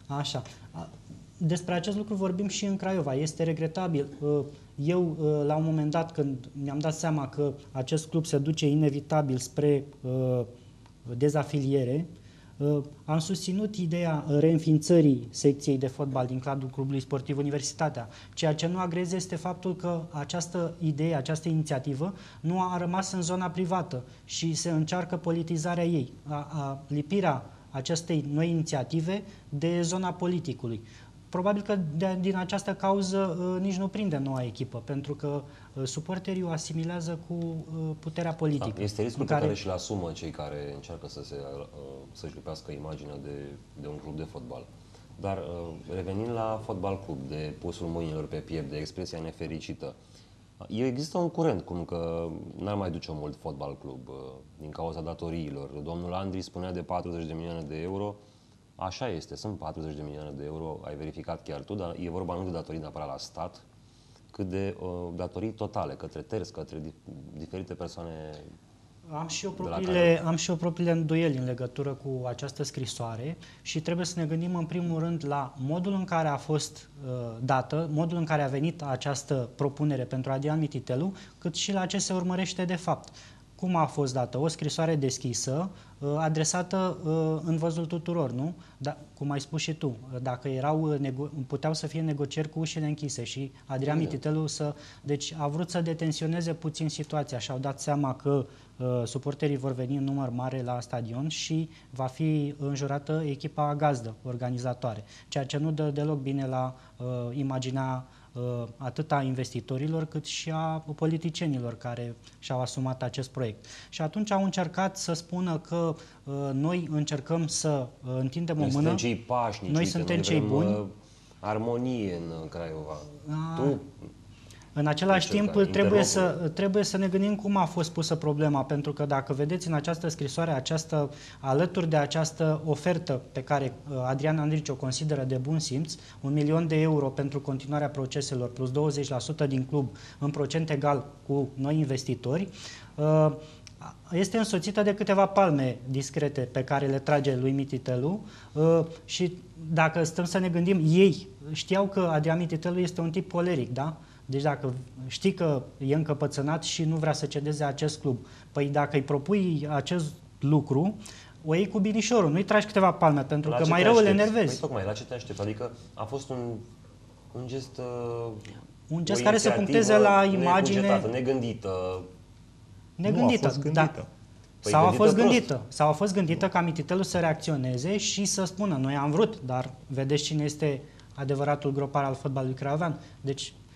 Da. Așa. A- despre acest lucru vorbim și în Craiova. Este regretabil. Uh, eu, uh, la un moment dat, când mi-am dat seama că acest club se duce inevitabil spre uh, dezafiliere, am susținut ideea reînființării secției de fotbal din cadrul clubului sportiv Universitatea. Ceea ce nu agreze este faptul că această idee, această inițiativă nu a rămas în zona privată și se încearcă politizarea ei, a, a lipirea acestei noi inițiative de zona politicului. Probabil că de, din această cauză uh, nici nu prinde noua echipă, pentru că uh, suporterii o asimilează cu uh, puterea politică. Da, este riscul care... pe care și-l asumă cei care încearcă să se, uh, să-și lipească imaginea de, de un club de fotbal. Dar uh, revenind la fotbal club, de pusul mâinilor pe piept, de expresia nefericită, Există un curent cum că n-ar mai duce mult fotbal club uh, din cauza datoriilor. Domnul Andri spunea de 40 de milioane de euro. Așa este, sunt 40 de milioane de euro, ai verificat chiar tu, dar e vorba nu de datorii neapărat la stat, cât de uh, datorii totale către terți, către dif- diferite persoane am și, eu propriile, am și eu propriile îndoieli în legătură cu această scrisoare și trebuie să ne gândim în primul rând la modul în care a fost uh, dată, modul în care a venit această propunere pentru Adrian Mititelu, cât și la ce se urmărește de fapt. Cum a fost dată? O scrisoare deschisă, uh, adresată uh, în văzul tuturor, nu? Da, cum ai spus și tu, dacă erau, uh, puteau să fie negocieri cu ușile închise și Adrian Mititelu să... Deci a vrut să detensioneze puțin situația și au dat seama că Uh, suporterii vor veni în număr mare la stadion și va fi înjurată echipa gazdă, organizatoare, ceea ce nu dă deloc bine la uh, imaginea uh, atât a investitorilor cât și a politicienilor care și-au asumat acest proiect. Și atunci au încercat să spună că uh, noi încercăm să uh, întindem noi o mână. Noi suntem cei pașnici, noi suntem cei buni. Uh, armonie în Craiova. A, tu în același timp, trebuie să, trebuie să ne gândim cum a fost pusă problema, pentru că dacă vedeți în această scrisoare, această, alături de această ofertă pe care uh, Adrian Andrici o consideră de bun simț, un milion de euro pentru continuarea proceselor plus 20% din club în procent egal cu noi investitori, uh, este însoțită de câteva palme discrete pe care le trage lui Mititelu uh, și dacă stăm să ne gândim, ei știau că Adrian Mititelu este un tip poleric, da? Deci dacă știi că e încăpățânat și nu vrea să cedeze acest club, păi dacă îi propui acest lucru, o iei cu binișorul, nu-i tragi câteva palme, pentru la că mai rău le enervezi. Păi tocmai, la ce te aștepți? Adică a fost un, un gest... Uh, un gest care să puncteze la imagine... Negândită. Negândită, nu a fost gândită. da. Păi sau a fost gândită, prost. sau a fost gândită ca Mititelu să reacționeze și să spună, noi am vrut, dar vedeți cine este adevăratul gropar al fotbalului craiovean. Deci Uh,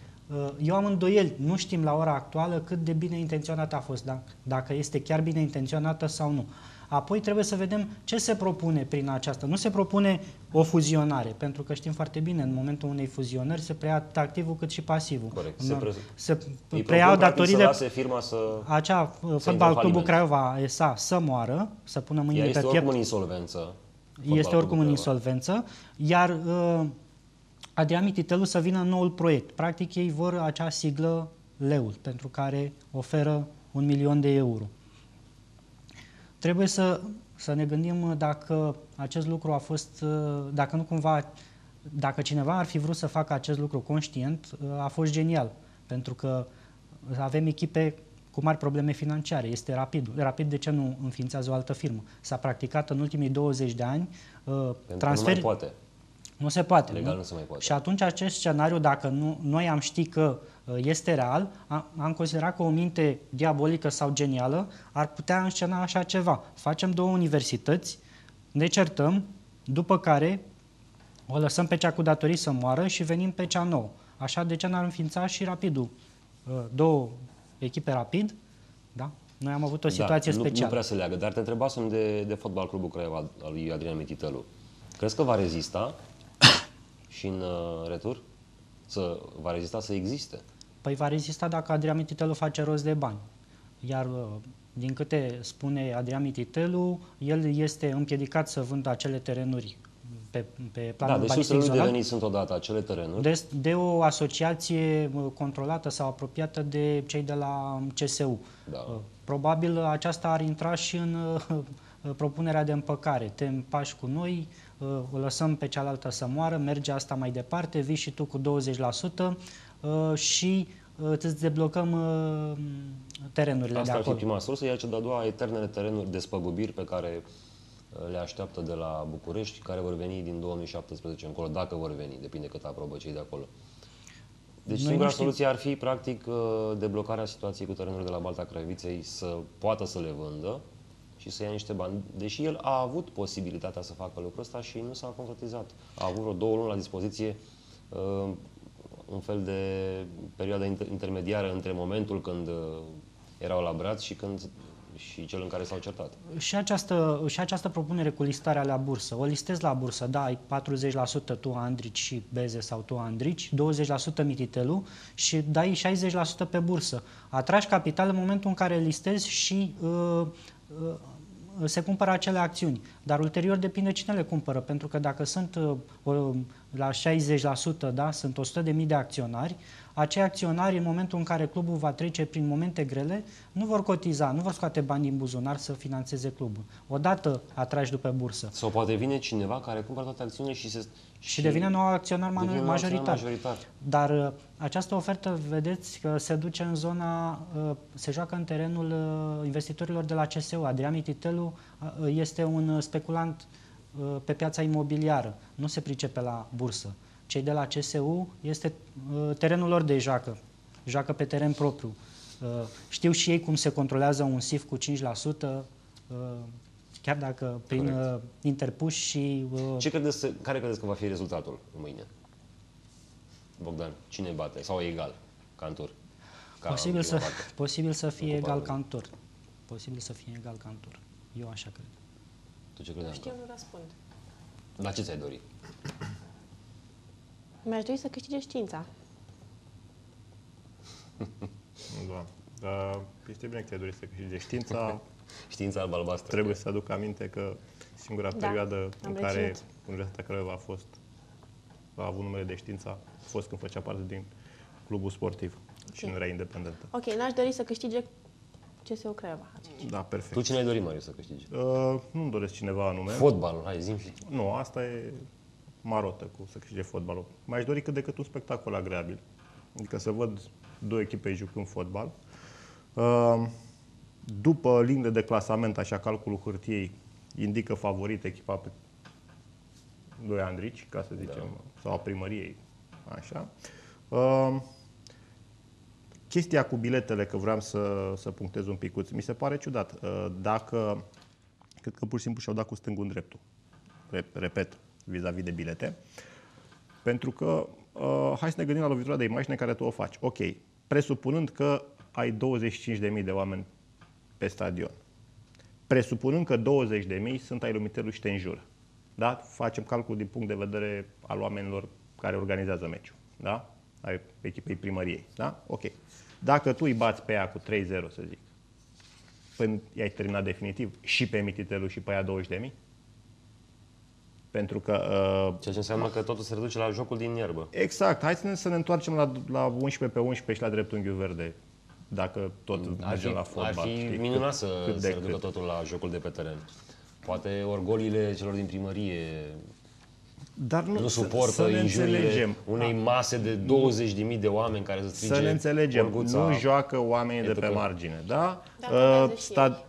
eu am îndoieli, nu știm la ora actuală cât de bine intenționată a fost, da? dacă este chiar bine intenționată sau nu. Apoi trebuie să vedem ce se propune prin aceasta. Nu se propune o fuzionare, pentru că știm foarte bine, în momentul unei fuzionări se preia atât activul cât și pasivul. Corect. Se, pre... se preiau datorile... Să firma să... Acea uh, fotbal clubul Craiova SA să moară, să pună mâinile pe piept. este oricum în insolvență. Este oricum în insolvență, iar uh, Adrian Mititelu să vină în noul proiect. Practic ei vor acea siglă leul, pentru care oferă un milion de euro. Trebuie să, să ne gândim dacă acest lucru a fost, dacă nu cumva, dacă cineva ar fi vrut să facă acest lucru conștient, a fost genial, pentru că avem echipe cu mari probleme financiare. Este rapid. Rapid de ce nu înființează o altă firmă? S-a practicat în ultimii 20 de ani uh, transfer... Nu mai poate. Nu se poate. Legal nu, nu se mai poate. Și atunci acest scenariu, dacă nu, noi am ști că uh, este real, am, am considerat că o minte diabolică sau genială ar putea înscena așa ceva. Facem două universități, ne certăm, după care o lăsăm pe cea cu datorii să moară și venim pe cea nouă. Așa de ce n-ar înființa și rapidul? Uh, două echipe rapid, da? Noi am avut o da, situație da, specială. Nu, nu prea se leagă, dar te întrebasem de, de fotbal clubul Craiova al lui Adrian Mititelu. Crezi că va rezista și în uh, retur? Să, va rezista să existe? Păi va rezista dacă Adrian Mititelu face rost de bani. Iar uh, din câte spune Adrian Mititelu, el este împiedicat să vândă acele terenuri pe, pe planul da, deci nu de venit sunt odată acele terenuri. De, de o asociație uh, controlată sau apropiată de cei de la CSU. Da. Probabil aceasta ar intra și în uh, propunerea de împăcare. Te împași cu noi, uh, o lăsăm pe cealaltă să moară, merge asta mai departe, vii și tu cu 20% și îți deblocăm terenurile Asta de ar acolo. fi prima sursă, iar cea de-a doua, eternele terenuri despăgubiri pe care le așteaptă de la București, care vor veni din 2017 încolo, dacă vor veni, depinde cât aprobă cei de acolo. Deci Noi singura nu știm. soluție ar fi, practic, uh, deblocarea situației cu terenurile de la Balta Craiviței să poată să le vândă și să ia niște bani. Deși el a avut posibilitatea să facă lucrul ăsta și nu s-a concretizat. A avut vreo două luni la dispoziție uh, un fel de perioadă inter- intermediară între momentul când uh, erau la braț și când și cel în care s-au certat. Și această, și această propunere cu listarea la bursă. O listezi la bursă, da, ai 40% tu Andrici și Beze sau tu Andrici, 20% Mititelu și dai 60% pe bursă. Atragi capital în momentul în care listezi și uh, uh, se cumpără acele acțiuni, dar ulterior depinde cine le cumpără, pentru că dacă sunt uh, la 60%, da, sunt 100.000 de acționari, acei acționari, în momentul în care clubul va trece prin momente grele, nu vor cotiza, nu vor scoate bani din buzunar să financeze clubul. Odată atragi după bursă. Sau poate vine cineva care cumpără toate acțiunile și se... Și, devine nou acționar devine nou majoritar. acționar majoritar. Dar uh, această ofertă, vedeți, că se duce în zona, uh, se joacă în terenul uh, investitorilor de la CSU. Adrian Mititelu uh, este un uh, speculant uh, pe piața imobiliară, nu se pricepe la bursă. Cei de la CSU este uh, terenul lor de joacă, joacă pe teren propriu. Uh, Știu și ei cum se controlează un SIF cu 5%, uh, chiar dacă prin Corect. uh, interpuși și uh, Ce credeți, care credeți că va fi rezultatul mâine? Bogdan, cine bate? Sau e egal ca în tur? Ca în Posibil să, prima parte. posibil să fie În egal Cupa ca în tur. Posibil să fie egal ca în tur. Eu așa cred. Tu ce credeai? Știu, nu răspund. La ce ți-ai dori? Mi-aș dori să câștige știința. Da. Dar este bine că ți-ai dorit să câștige știința. Știința alb-albastră. Trebuie să aduc aminte că singura Da, perioadă am în care reținut. Universitatea Craiova a fost a avut numele de știință a fost când făcea parte din clubul sportiv și Ok. nu era independentă. Ok, n-aș dori să câștige CSU Craiova. atunci. Da, perfect. Tu cine ai dorit, Marius, să câștige? Uh, nu-mi doresc cineva anume. Fotbalul, hai, zi și tu. Nu, asta e marotă cu să câștige fotbalul. Mi-aș dori cât de cât un spectacol agreabil. Adică să văd două echipe jucând fotbal. Uh, După linie de clasament, așa calculul hârtiei, indică favorit echipa pe doi Andrici, ca să zicem, sau a primăriei, așa. Uh, Chestia cu biletele, că vreau să, să punctez un picuț, mi se pare ciudat. Uh, Dacă, cred că pur și simplu și-au dat cu stângul în dreptul re- repet, vis-a-vis de bilete. Pentru că, uh, hai să ne gândim la lovitura de imagine care tu o faci. Ok, presupunând că ai 25.000 de oameni pe stadion. Presupunând că 20.000 sunt ai lumitelul și te înjură. Da? Facem calcul din punct de vedere al oamenilor care organizează meciul. Da? Ai echipei primăriei. Da? Ok. Dacă tu îi bați pe ea cu 3-0, să zic, până i-ai terminat definitiv și pe Mititelu și pe aia 20.000, pentru că uh, Ceea ce înseamnă că totul se reduce la jocul din iarbă. Exact. Hai să ne, să ne întoarcem la, la 11 pe 11 și la dreptunghiul verde. Dacă tot Ar fi, mergem la ar fotbal. fi știi, minunat cât- să cât de se reducă cât. totul la jocul de pe teren. Poate orgoliile celor din primărie Dar nu, nu să- suportă să ne injuriile înțelegem. unei mase de 20.000 de oameni care să strige Să ne înțelegem. Olguța. Nu joacă oamenii de etc. pe margine. Da? Da, contează Uh, și stad- ei.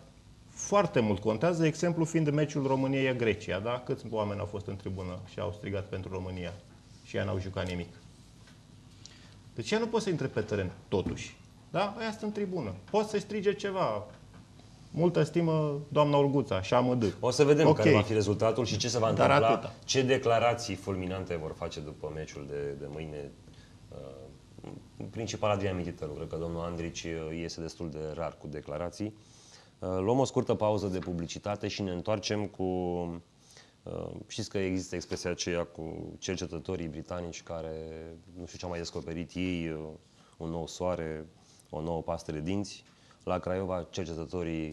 Foarte mult contează, exemplu fiind meciul România-Grecia. Da? Câți oameni au fost în tribună și au strigat pentru România și ea n-au jucat nimic. Deci ea nu poate să intre pe teren, totuși. Da? Aia sunt în tribună. Poți să strige ceva. Multă stimă, doamna Olguța, și amădâ. O să vedem Ok. care va fi rezultatul și ce se va Dar întâmpla, atâta. ce declarații fulminante vor face după meciul de, de mâine. Uh, în principal Adrian Mititelu, cred că domnul Andrici uh, iese destul de rar cu declarații. Uh, luăm o scurtă pauză de publicitate și ne întoarcem cu... Uh, știți că există expresia aceea cu cercetătorii britanici care, nu știu ce au mai descoperit ei, uh, un nou soare, o nouă pastă de dinți. La Craiova, cercetătorii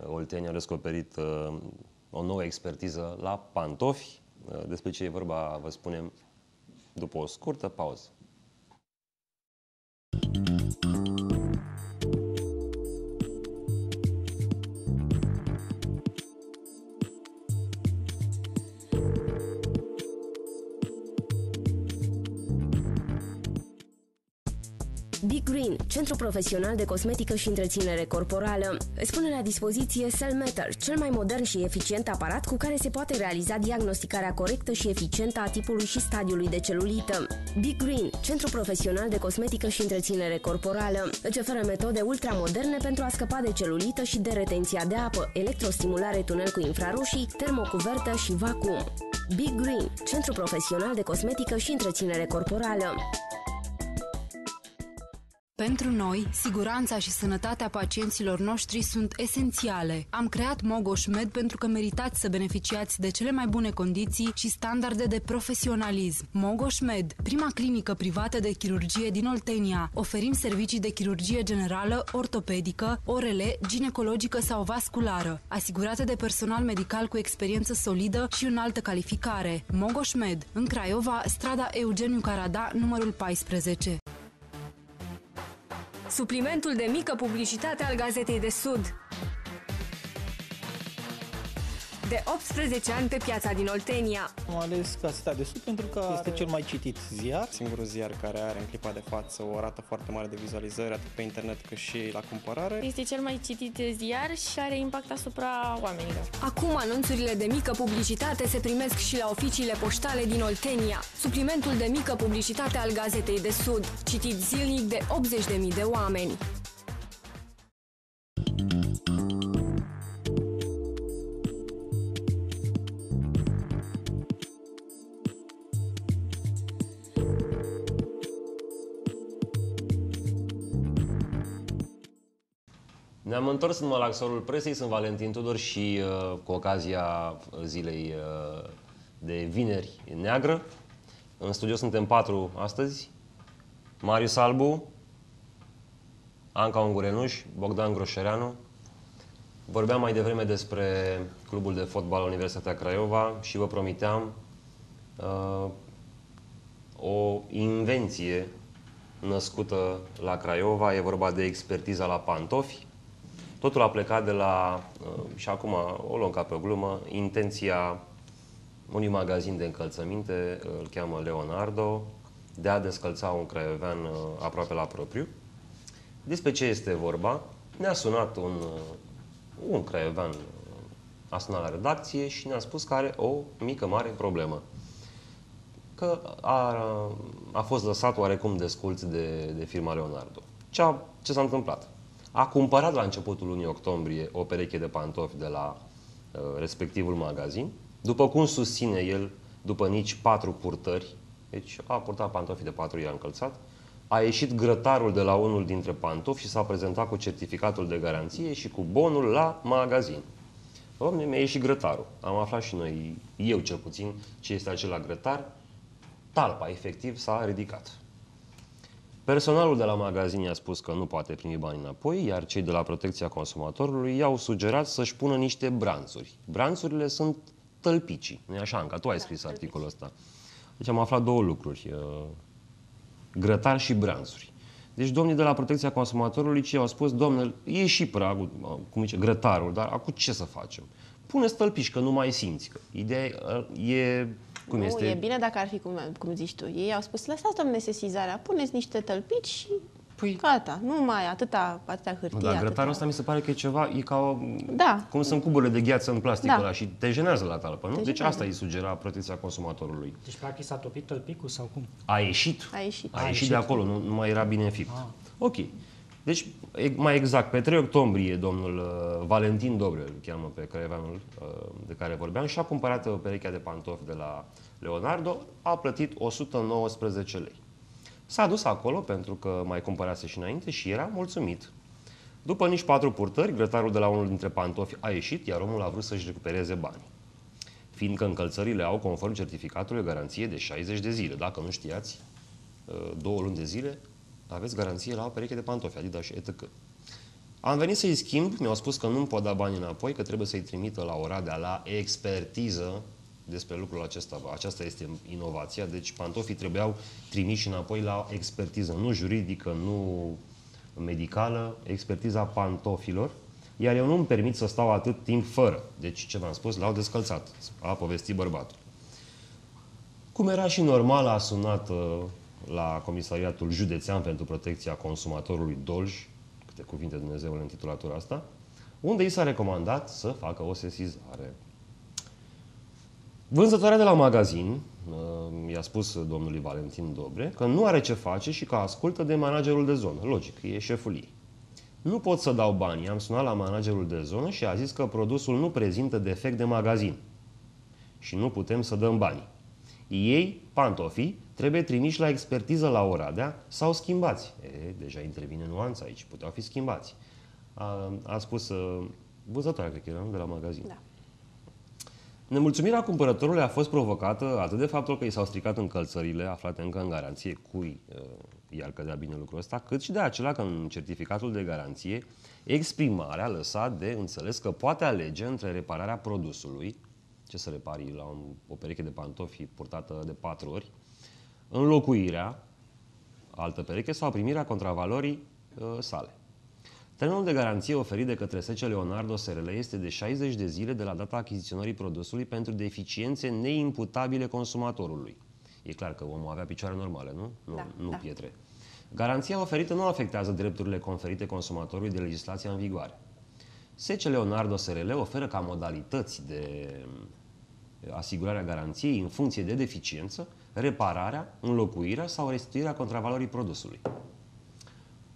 uh, olteni au descoperit uh, o nouă expertiză la pantofi. Uh, despre ce e vorba vă spunem după o scurtă pauză. Big Green, centru profesional de cosmetică și întreținere corporală, îți pune la dispoziție Cell Matter, cel mai modern și eficient aparat cu care se poate realiza diagnosticarea corectă și eficientă a tipului și stadiului de celulită. Big Green, centru profesional de cosmetică și întreținere corporală, îți oferă metode ultramoderne pentru a scăpa de celulită și de retenția de apă, electrostimulare tunel cu infraroșii, termocuvertă și vacuum. Big Green, centru profesional de cosmetică și întreținere corporală. Pentru noi, siguranța și sănătatea pacienților noștri sunt esențiale. Am creat Mogoș Med pentru că meritați să beneficiați de cele mai bune condiții și standarde de profesionalism. Mogoș Med, prima clinică privată de chirurgie din Oltenia. Oferim servicii de chirurgie generală, ortopedică, orele, ginecologică sau vasculară, asigurate de personal medical cu experiență solidă și înaltă calificare. Mogoș Med, în Craiova, strada Eugeniu Carada, numărul 14. Suplimentul de mică publicitate al Gazetei de Sud. De 18 ani pe piața din Oltenia. Am ales Gazeta de Sud pentru că este cel mai citit ziar. Singurul ziar care are în clipa de față o rată foarte mare de vizualizări, atât pe internet cât și la cumpărare. Este cel mai citit ziar și are impact asupra oamenilor. Acum anunțurile de mică publicitate se primesc și la oficiile poștale din Oltenia. Suplimentul de mică publicitate al Gazetei de Sud, citit zilnic de 80.000 de oameni. Ne-am întors în malaxorul presei, sunt Valentin Tudor și uh, cu ocazia zilei uh, de vineri neagră. În studio suntem patru astăzi. Marius Albu, Anca Ungurenuș, Bogdan Groșereanu. Vorbeam mai devreme despre clubul de fotbal Universitatea Craiova și vă promiteam uh, o invenție născută la Craiova. E vorba de expertiza la pantofi. Totul a plecat de la, uh, și acum o luăm ca pe o glumă, intenția unui magazin de încălțăminte, îl cheamă Leonardo, de a descălța un craiovean uh, aproape la propriu. Despre ce este vorba? Ne-a sunat un, uh, un craiovean, a sunat la redacție și ne-a spus că are o mică, mare problemă. Că a, a fost lăsat oarecum desculț de, de firma Leonardo. Ce, a, ce s-a întâmplat? A cumpărat la începutul lunii octombrie o pereche de pantofi de la uh, respectivul magazin, după cum susține el, după nici patru purtări, deci a purtat pantofi de patru, i-a încălțat, a ieșit grătarul de la unul dintre pantofi și s-a prezentat cu certificatul de garanție și cu bonul la magazin. Domne, mi-a ieșit grătarul. Am aflat și noi, eu cel puțin, ce este acela grătar. Talpa, efectiv, s-a ridicat. Personalul de la magazin i-a spus că nu poate primi bani înapoi, iar cei de la protecția consumatorului i-au sugerat să-și pună niște branțuri. Branțurile sunt tălpicii, nu-i așa, Anca? Tu ai scris da, articolul ăsta. Deci am aflat două lucruri, uh, grătar și branțuri. Deci domnii de la protecția consumatorului ce au spus, domnule, e și pragul, uh, cum zice, grătarul, dar acum ce să facem? Pune stălpici, că nu mai simți. Că ideea e cum nu, este? e bine dacă ar fi cum, cum zici tu. Ei au spus, lăsați, domne, sesizarea, puneți niște tălpici și Păi... Gata, nu mai atâta, atâta hârtie. Da, grătarul ăsta mi se pare că e ceva, e ca o, da. cum sunt cuburile de gheață în plastic da. ăla și te jenează la talpă, nu? Te deci asta îi sugera protecția consumatorului. Deci practic s-a topit tălpicul sau cum? A ieșit. A ieșit. A, a ieșit, de acolo, nu, nu mai era bine fipt. Ah. Ok. Deci, mai exact, pe 3 octombrie, domnul uh, Valentin Dobre, îl cheamă pe craioveanul uh, de care vorbeam, și-a cumpărat o pereche de pantofi de la Leonardo, a plătit 119 lei. S-a dus acolo pentru că mai cumpărase și înainte și era mulțumit. După nici patru purtări, grătarul de la unul dintre pantofi a ieșit, iar omul a vrut să-și recupereze banii. Fiindcă încălțările au conform certificatului garanție de 60 de zile. Dacă nu știați, uh, două luni de zile aveți garanție la o pereche de pantofi, Adidas și etc. Am venit să-i schimb, mi-au spus că nu-mi pot da bani înapoi, că trebuie să-i trimită la Oradea la expertiză despre lucrul acesta. Aceasta este inovația, deci pantofii trebuiau trimiși înapoi la expertiză, nu juridică, nu medicală, expertiza pantofilor, iar eu nu-mi permit să stau atât timp fără. Deci, ce v-am spus, l-au descălțat, a povestit bărbatul. Cum era și normal, a sunat uh, la Comisariatul Județean pentru Protecția Consumatorului Dolj, câte cuvinte Dumnezeu în intitulatura asta, unde i s-a recomandat să facă o sesizare. Vânzătoarea de la magazin uh, i-a spus domnului Valentin Dobre că nu are ce face și că ascultă de managerul de zonă. Logic, e șeful ei. Nu pot să dau bani. Am sunat la managerul de zonă și a zis că produsul nu prezintă defect de magazin și nu putem să dăm bani. Ei, pantofii, trebuie trimiși la expertiză la Oradea sau schimbați. E, deja intervine nuanța aici, puteau fi schimbați. A, a spus uh, vânzătoarea, cred că era, nu? de la magazin. Da. Nemulțumirea cumpărătorului a fost provocată atât de faptul că i s-au stricat încălțările aflate încă în garanție, cui uh, i-ar cădea bine lucrul ăsta, cât și de acela că în certificatul de garanție exprimarea a lăsat de înțeles că poate alege între repararea produsului, ce să repari la un, o pereche de pantofi purtată de patru ori, înlocuirea, altă pereche, sau primirea contravalorii uh, sale. Termenul de garanție oferit de către SC Leonardo SRL este de 60 de zile de la data achiziționării produsului pentru deficiențe neimputabile consumatorului. E clar că omul avea picioare normale, nu? Nu, Da, nu da. pietre. Garanția oferită nu afectează drepturile conferite consumatorului de legislația în vigoare. SC Leonardo SRL oferă ca modalități de asigurarea garanției în funcție de deficiență, repararea, înlocuirea sau restituirea contravalorii produsului.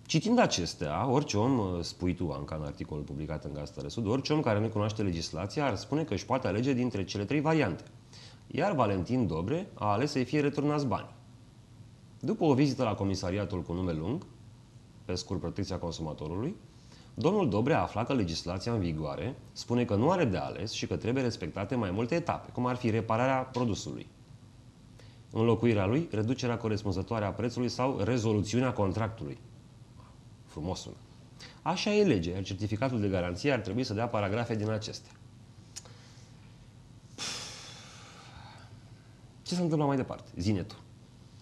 Citind acestea, orice om, uh, spui tu, Anca, în articolul publicat în Gazeta de Sud, orice om care nu cunoaște legislația ar spune că își poate alege dintre cele trei variante. Iar Valentin Dobre a ales să-i fie returnați bani. După o vizită la comisariatul cu nume lung, pe scurt protecția consumatorului, domnul Dobre a aflat că legislația în vigoare spune că nu are de ales și că trebuie respectate mai multe etape, cum ar fi repararea produsului, înlocuirea lui, reducerea corespunzătoare a prețului sau rezoluțiunea contractului. Frumos sună. Așa e legea, iar certificatul de garanție ar trebui să dea paragrafe din acestea. Ce se întâmplă mai departe? Zine tu,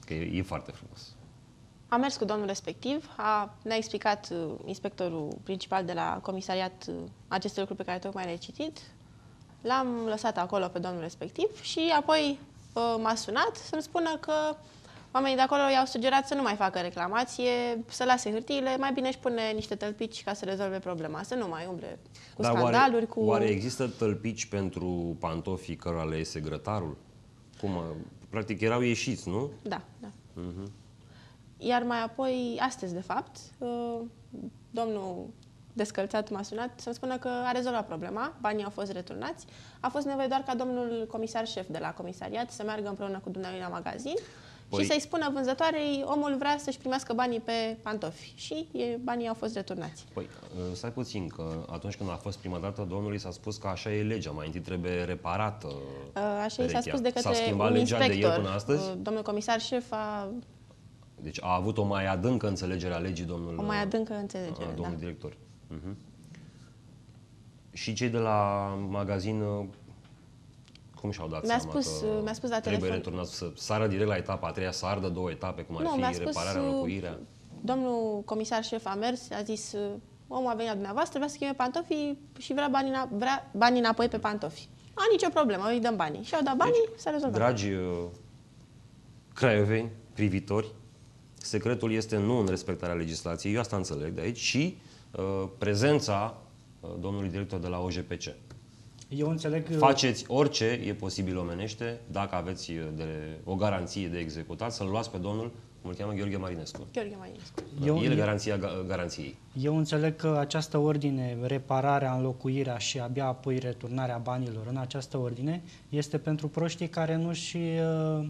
că e, e foarte frumos. Am mers cu domnul respectiv, a, ne-a explicat uh, inspectorul principal de la comisariat uh, aceste lucruri pe care tocmai le-ai citit. L-am lăsat acolo pe domnul respectiv și apoi uh, m-a sunat să-mi spună că oamenii de acolo i-au sugerat să nu mai facă reclamație, să lase hârtiile, mai bine își pune niște tălpici ca să rezolve problema, să nu mai umble cu Dar scandaluri, oare, cu... oare există tălpici pentru pantofii cărora le iese grătarul? Cum? uh, Practic erau ieșiți, nu? Da, da. Mhm. Iar mai apoi, astăzi, de fapt, uh, domnul descălțat m-a sunat să-mi spună că a rezolvat problema, banii au fost returnați. A fost nevoie doar ca domnul comisar șef de la comisariat să meargă împreună cu dumneavoastră la magazin Păi- și să-i spună vânzătoarei, omul vrea să-și primească banii pe pantofi. Și e, banii au fost returnați. Păi, uh, stai puțin, că atunci când a fost prima dată, domnului s-a spus că așa e legea, mai întâi trebuie reparată Uh, Așa i s-a perechea. spus de S-a către schimbat un legea de ieri inspector. până astăzi? Uh, Domnul comisar șef a Deci a avut o mai adâncă înțelegere a legii domnul, o mai adâncă a, înțelegere. domnul Da. director. Mhm. Și cei de la magazin, uh, cum și-au dat Mi-a seama spus- că mi-a spus la trebuie telefon. returnat să sară direct la etapa a treia, să ardă două etape, cum ar Nu, mi-a fi spus, repararea, uh, înlocuirea. Domnul comisar șef a mers, a zis, uh, omul a venit la dumneavoastră, vrea să schimbe pantofii și vrea banii, îna- vrea banii înapoi pe pantofi. A, nicio problemă, îi dăm banii. Și au dat banii, s-a rezolvat. Dragi uh, craioveni, privitori, secretul este nu în respectarea legislației, eu asta înțeleg de aici, și uh, prezența uh, domnului director de la OJPC. Eu înțeleg că Faceți orice e posibil omenește, dacă aveți uh, de, o garanție de executat, să-l luați pe domnul, cum îl cheamă, Gheorghe Marinescu. Gheorghe Marinescu. Eu- El e eu- garanția ga- garanției. Eu înțeleg că această ordine, repararea, înlocuirea și abia apoi returnarea banilor în această ordine, este pentru proștii care nu și uh, uh,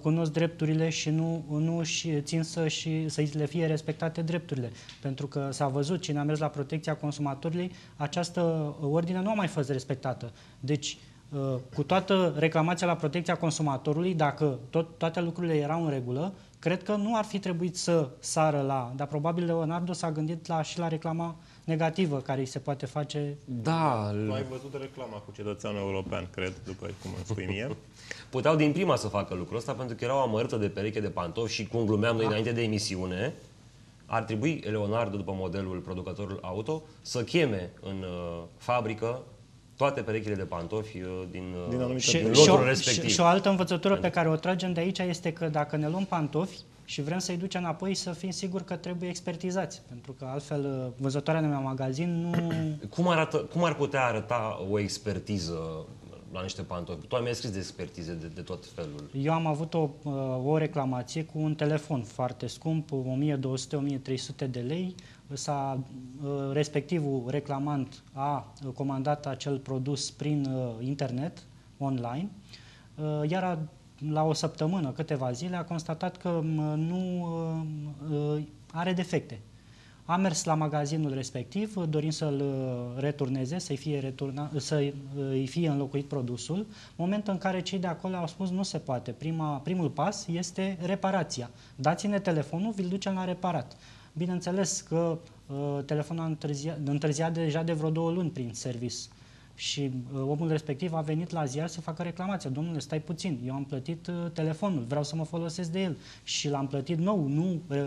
cunosc drepturile și nu, nu și țin să, și, să le fie respectate drepturile. Pentru că s-a văzut, cine a mers la protecția consumatorului, această ordine nu a mai fost respectată. Deci, uh, cu toată reclamația la protecția consumatorului, dacă tot, toate lucrurile erau în regulă, cred că nu ar fi trebuit să sară la, dar probabil Leonardo s-a gândit la, și la reclama negativă care îi se poate face. Da, Tu ai văzut reclama cu cetățeanul european, cred, după cum îmi spui mie. Puteau din prima să facă lucrul ăsta pentru că erau amărâtă de pereche de pantofi și cum glumeam noi înainte de emisiune, ar trebui Leonardo, după modelul producătorul auto, să cheme în uh, fabrică toate perechile de pantofi uh, din, uh, Din anumite Și, din și, lotul o, respectiv. și, și o altă învățătură pe care o tragem de aici este că dacă ne luăm pantofi, și vrem să-i ducem înapoi să fim siguri că trebuie expertizați, pentru că altfel uh, vânzătoarea mea magazin nu... Cum, arată, cum ar putea arăta o expertiză la niște pantofi? Tu mi-ai scris de expertize de, de tot felul. Eu am avut o, uh, o reclamație cu un telefon foarte scump, 1200-1300 de lei. S-a, uh, respectivul reclamant a comandat acel produs prin internet, online, iar la o săptămână, câteva zile, a constatat că nu are defecte. A mers la magazinul respectiv, dorind să-l returneze, să-i fie, returna, să-i fie înlocuit produsul, moment în care cei de acolo au spus nu se poate. Prima, primul pas este reparația. Dați-ne telefonul, vi-l ducem la reparat. Bineînțeles că uh, telefonul a întârziat, întârziat deja de vreo două luni prin service și uh, omul respectiv a venit la ziar să facă reclamație. Domnule, stai puțin, eu am plătit uh, telefonul, vreau să mă folosesc de el și l-am plătit nou, nu uh,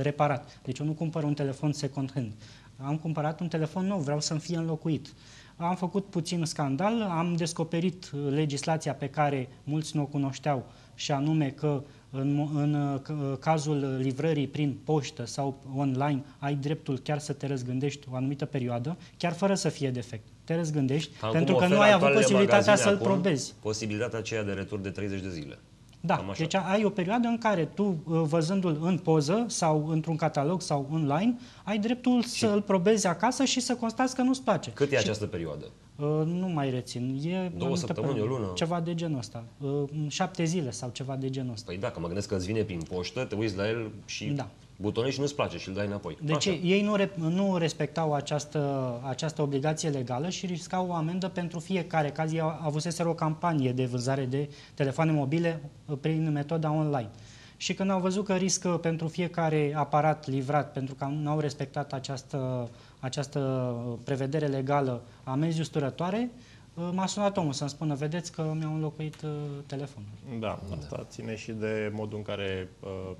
reparat. Deci eu nu cumpăr un telefon second hand. Am cumpărat un telefon nou, vreau să-mi fie înlocuit. Am făcut puțin scandal, am descoperit legislația pe care mulți nu o cunoșteau și anume că în, în cazul livrării prin poștă sau online ai dreptul chiar să te răzgândești o anumită perioadă, chiar fără să fie defect te răzgândești, Acum pentru că nu ai avut posibilitatea să-l probezi. Posibilitatea aceea de retur de 30 de zile. Da, deci ai o perioadă în care tu, uh, văzându-l în poză sau într-un catalog sau online, ai dreptul și... să-l probezi acasă și să constați că nu-ți place. Cât e și... această perioadă? Uh, nu mai rețin. E Două săptămâni, o lună? Ceva de genul ăsta. Uh, șapte zile sau ceva de genul ăsta. Păi da, că mă gândesc că îți vine prin poștă, te uiți la el și da butonul și nu-ți place și îl dai înapoi. Deci Așa. ei nu, re, nu respectau această, această obligație legală și riscau o amendă pentru fiecare caz. Ei avuseseră o campanie de vânzare de telefoane mobile uh, prin metoda online. Și când au văzut că riscă pentru fiecare aparat livrat, pentru că nu au respectat această, această prevedere legală amenzi usturătoare, uh, m-a sunat omul să-mi spună, vedeți că mi-au înlocuit uh, telefonul. Da, asta ține și de modul în care uh,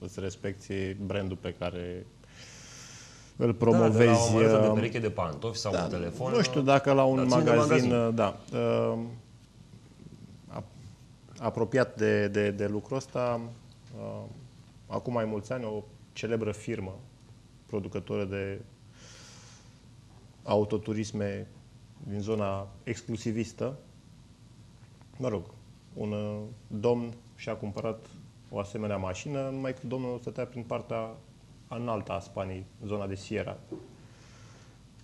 îți respecti brandul pe care îl promovezi. Da, de la o de uh, pereche de pantofi sau da, un telefon. Nu știu dacă la un magazin, magazin, uh, da, uh, apropiat de, de, de lucrul ăsta, uh, acum mai mulți ani, o celebră firmă producătoare de autoturisme din zona exclusivistă, mă rog, un uh, domn și-a cumpărat o asemenea mașină, numai că domnul stătea prin partea înaltă a Spaniei, zona de Sierra.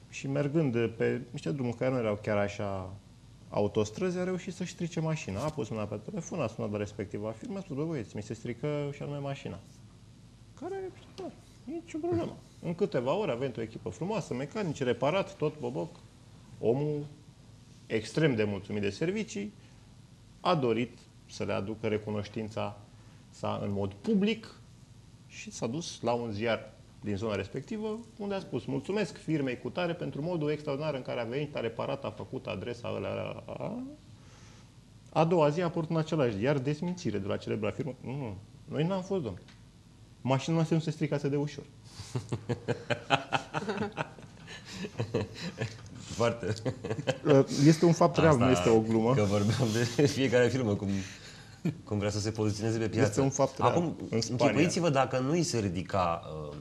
Și mergând pe niște drumuri care nu erau chiar așa autostrăzi, a reușit să-și strice mașina. A pus mâna pe telefon, a sunat la respectiva firmă, a spus, bă, băieți, mi se strică și anume mașina. Care, da, nicio problemă. În câteva ore a venit o echipă frumoasă, mecanici, reparat, tot boboc. Omul, extrem de mulțumit de servicii, a dorit să le aducă recunoștința sa în mod public și s-a dus la un ziar din zona respectivă, unde a spus mulțumesc firmei cu tare pentru modul extraordinar în care a venit, a reparat, a făcut adresa ăla. A doua zi a apărut în același ziar desmințire de la celebra firmă. Nu, noi n-am fost, domnule. Mașina noastră nu se stricase de ușor. Foarte. Este un fapt real, nu este o glumă. Că vorbeam de fiecare firmă cum cum vrea să se poziționeze pe piață. Este un fapt Acum, închipuiți-vă dacă nu îi se ridica uh,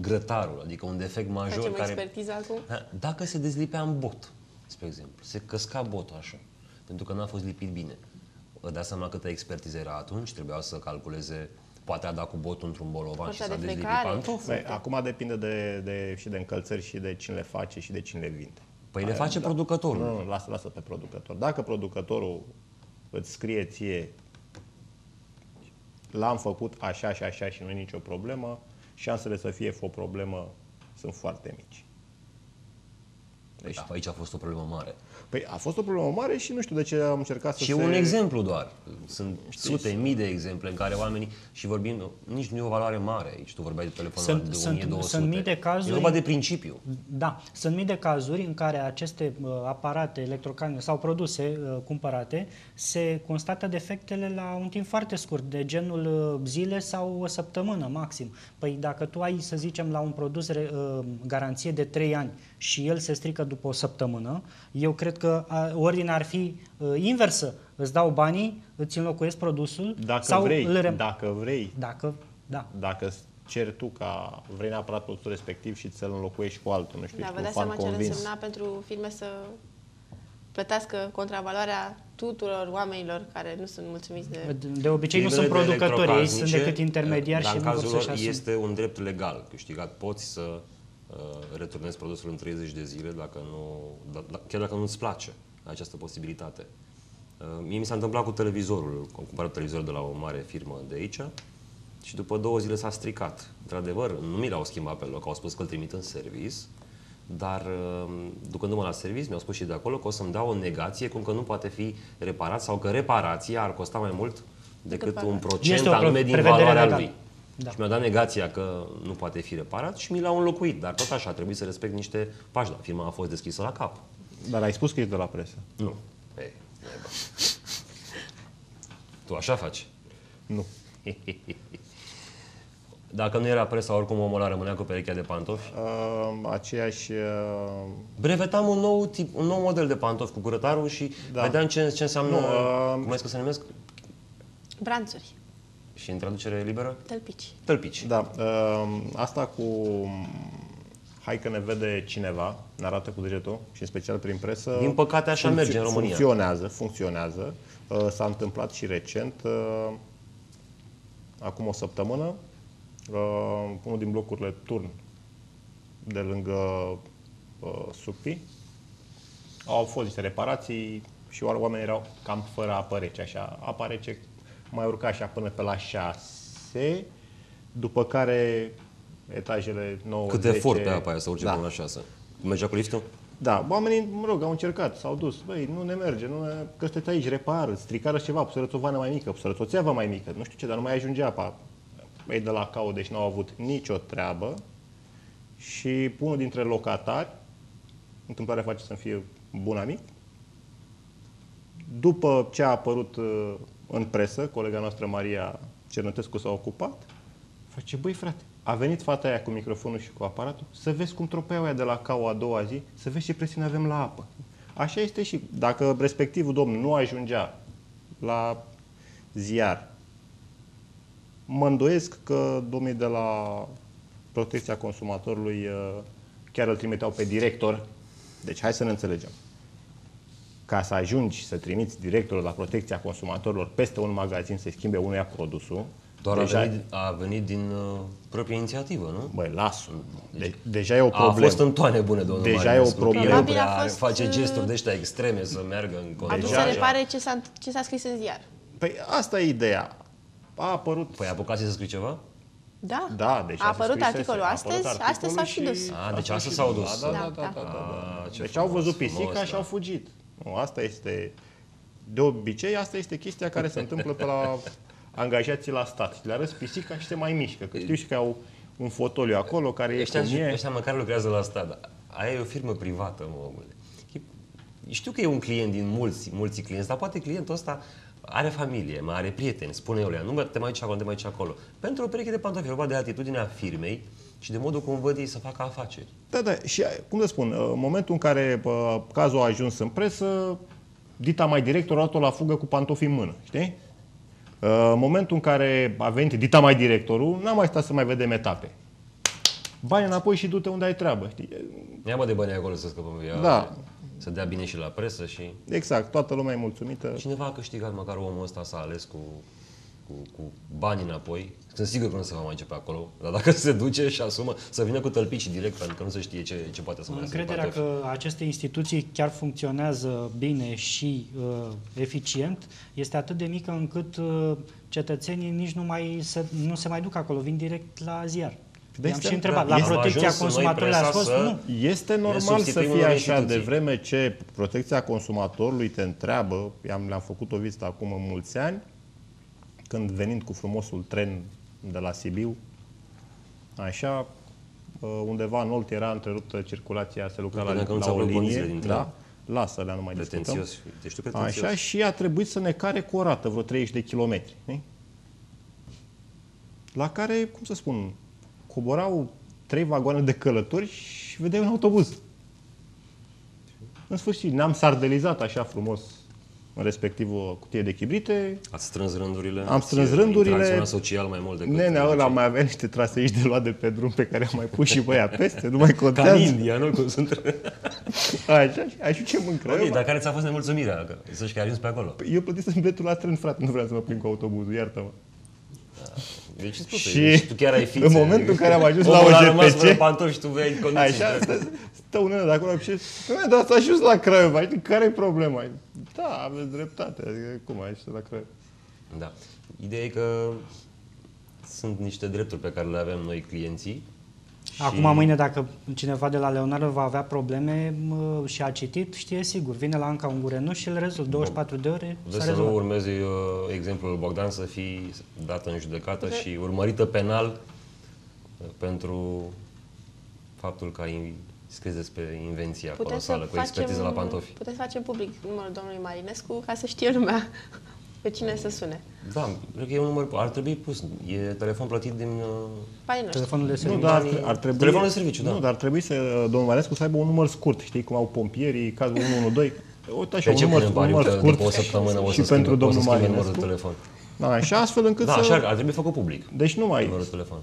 grătarul, adică un defect major Facem care... expertiza acum? Dacă se dezlipea în bot, spre exemplu, se căsca botul așa, pentru că n-a fost lipit bine. Vă dați seama câtă expertiză era atunci, trebuia să calculeze poate a dat cu botul într-un bolovan și s-a dezlipit pantoful. Acum depinde de, de, și de încălțări și de cine le face și de cine le vinde. Păi Aia, le face da. producătorul. Nu, nu, lasă, lasă pe producător. Dacă producătorul îți scrie ție l-am făcut așa și așa și nu e nicio problemă, șansele să fie o problemă sunt foarte mici. Deci, da, aici a fost o problemă mare. Păi a fost o problemă mare și nu știu de ce am încercat să Și se... un exemplu doar. Sunt Știți? sute, mii de exemple în care oamenii, și vorbim, nici nu e o valoare mare aici, tu vorbeai de telefonul sunt, de 1200. Sunt mii de cazuri. E vorba de principiu. Da, sunt mii de cazuri în care aceste uh, aparate electrocane sau produse uh, cumpărate se constată defectele la un timp foarte scurt, de genul uh, zile sau o săptămână maxim. Păi dacă tu ai, să zicem, la un produs uh, garanție de 3 ani și el se strică după o săptămână, eu cred că ordinea ar fi uh, inversă. Îți dau banii, îți înlocuiesc produsul dacă sau vrei, îl rem- Dacă vrei. Dacă, da. Dacă ceri tu ca vrei neapărat produsul respectiv și ți-l înlocuiești cu altul, nu știu, da, ești vă un dați fan seama ce ar convins. însemna pentru firme să plătească contravaloarea tuturor oamenilor care nu sunt mulțumiți de... De obicei nu sunt Firmele de producători, ei sunt electrocasnice, decât intermediari dar și în nu vor cazul să-și lor asume. este un drept legal câștigat. Poți să uh, returnezi produsul în 30 de zile dacă nu, da, da, chiar dacă nu-ți place această posibilitate. Uh, mie mi s-a întâmplat cu televizorul. Am cumpărat televizor de la o mare firmă de aici și după două zile s-a stricat. Într-adevăr, nu mi l-au schimbat pe loc, au spus că îl trimit în servis, dar uh, ducându-mă la serviciu, mi-au spus și de acolo că o să-mi dau o negație cum că nu poate fi reparat sau că reparația ar costa mai mult decât un procent Este o anume din prevedere valoarea legală. lui. Da. Și mi-a dat negația că nu poate fi reparat și mi l-au înlocuit. Dar tot așa, a trebuit să respect niște pași. Dar firma a fost deschisă la cap. Dar ai spus că ești de la presă. Nu. Ei, naiba. tu așa faci? Nu. Dacă nu era presa, oricum omul ăla rămânea cu perechea de pantofi. Uh, aceeași... Uh, Brevetam un nou, tip, un nou model de pantofi cu curătarul și da. Da. vedeam ce, ce înseamnă, Nu, nu, uh, cum mai că se numesc? Branțuri, Și în traducere liberă? tălpici. Tălpici. da, uh, asta cu hai că ne vede cineva, ne arată cu degetul și în special prin presă. Din păcate așa merge în România. Funcționează, funcționează. Uh, s-a întâmplat și recent, uh, acum o săptămână, uh, unul din blocurile Turn de lângă uh, Supi, au fost niște reparații și oamenii erau cam fără apă rece, așa. Apa rece mai urca așa până pe la 6, după care etajele 9, Cât 10, efort pe apa aia să urce da. până la 6. Mergea cu liftul? Da, oamenii, mă rog, au încercat, s-au dus. Băi, nu ne merge, nu ne... că sunteți aici, repar, stricară ceva, pusărăți o vană mai mică, pusărăți o țeavă mai mică, nu știu ce, dar nu mai ajunge apa. Ei de la CAO, deci n-au avut nicio treabă. Și unul dintre locatari, întâmplarea face să-mi fie bun amic, după ce a apărut uh, în presă, colega noastră Maria Cernătescu s-a ocupat, face, băi frate, a venit fata aia cu microfonul și cu aparatul, să vezi cum tropeau aia de la cau a doua zi, să vezi ce presiune avem la apă. Așa este și dacă respectivul domn nu ajungea la ziar, mă îndoiesc că domnii de la protecția consumatorului uh, chiar îl trimiteau pe director. Deci hai să ne înțelegem. Ca să ajungi să trimiți directorul la protecția consumatorilor peste un magazin să-i schimbe unuia produsul, Doar deja, a, venit, a venit din uh, proprie inițiativă, nu? Băi, las de, Deja e o A problemă. fost în toane bune, domnul Deja Marinescu. e o problemă. El Probabil a prea fost, face uh, gesturi de ăștia extreme să meargă în A control. vrut să repare ce s-a, ce s-a scris în ziar. Păi asta e ideea. A apărut... Păi apucați să scrie ceva? Da? Da, deja a se apărut scrisese, articolul a astăzi, apărut astăzi s-a și articolul dus. A, deci Asta astăzi și- s-au dus. Da, da, Da, da, da, da. da, da. A, ce Deci au văzut frumos, pisica frumos, și au da. fugit. Nu, asta este... De obicei, asta este chestia care se întâmplă pe la angajații la stat. Le arăți pisica și se mai mișcă. Că știu și că au un fotoliu acolo care e Ăștia, cum e. ăștia măcar lucrează la stat. dar Aia e o firmă privată, mă, omule. E- Știu că e un client din mulți, mulți clienți, dar poate clientul ăsta are familie, mai are prieteni, spune eu, nu te mai duci acolo, nu te mai duci acolo. Pentru o pereche de pantofi, e vorba de atitudinea firmei și de modul cum văd ei să facă afaceri. Da, da, și cum să spun, în momentul în care bă, cazul a ajuns în presă, Dita mai director a luat-o la fugă cu pantofi în mână, știi? În momentul în care a venit Dita mai directorul, n-a mai stat să mai vedem etape. Bani înapoi și du-te unde ai treabă, știi? Ia mă de bani acolo să scăpăm via, Da. Să dea bine și la presă și... Exact, toată lumea e mulțumită. Cineva a câștigat, măcar omul ăsta s-a ales cu, cu, cu bani înapoi. Sunt sigur că nu se va mai începe acolo, dar dacă se duce și asumă să vină cu tălpici direct, pentru că nu se știe ce, ce poate să mai iasă în Încrederea pantofi. că aceste instituții chiar funcționează bine și uh, eficient este atât de mică încât uh, cetățenii nici nu, mai se, nu se mai duc acolo, vin direct la ziar. Da, I-am este- și întrebat, da, la este- protecția Am ajuns noi, consumatorilor ați presa, fost? să- Nu. Este normal să substituim fie unor așa, de instituții. vreme ce protecția consumatorului te întreabă, am, le-am făcut o vizită acum în mulți ani, când venind cu frumosul tren de la Sibiu, așa, uh, undeva în Olt era întreruptă circulația, se lucra la, Vedeam că nu la ți-au o plăcut linie. condițiile din tren. Da, lasă-le, nu mai discutăm. Pretențios. Deci tu pretențios. Așa, și a trebuit să ne care cu o rată, vreo 30 de kilometri. știi? La care, cum să spun, coborau trei vagoane de călători și vedeai un autobuz. În sfârșit, ne-am sardelizat așa frumos în respectivă cutie de chibrite. Ați strâns rândurile? Am strâns rândurile. social mai mult decât... Nenea ăla mai avea niște traseici de luat de pe drum pe care am mai pus și băia peste, nu mai contează. Ca India, nu? Cum sunt... Așa, așa ce mâncă. Ok, dar care ți-a fost nemulțumirea? Să știi că ai ajuns pe acolo. Eu plătisem biletul la tren, frate, nu vreau să mă prind cu autobuzul, iartă-mă. Deci, spus, și deci, tu chiar ai fițe. în momentul în care am ajuns la OGPC, pantofi, tu vei condiții. Așa, stă, stă un de acolo și zice, dar s-a ajuns la Craiova, care e problema? Da, aveți dreptate, adică cum ai ajuns la Craiova? Da. Ideea e că sunt niște drepturi pe care le avem noi clienții Acum, și... mâine, dacă cineva de la Leonardo va avea probleme și a citit, știe sigur. Vine la Anca Ungurenu și îl rezolv. 24 de ore Vreau să nu urmezi uh, exemplul Bogdan să fii dată în judecată de... și urmărită penal uh, pentru faptul că ai scris despre invenția putem colosală cu expertiză la pantofi. Puteți face public numărul domnului Marinescu ca să știe lumea pe cine să sune. Da, cred că e un număr, ar trebui pus, e telefon plătit din... Uh, telefonul de serviciu. Nu, dar ar, ar trebui, telefonul de serviciu, da. Nu, dar ar trebui să, domnul Marescu să aibă un număr scurt, știi, cum au pompierii, cazul 112. Uite așa, un număr, un număr scurt o săptămână o și pentru domnul Marinescu. telefon. Da, așa astfel încât da, să... așa ar trebui făcut public. Deci nu mai... Numărul telefon.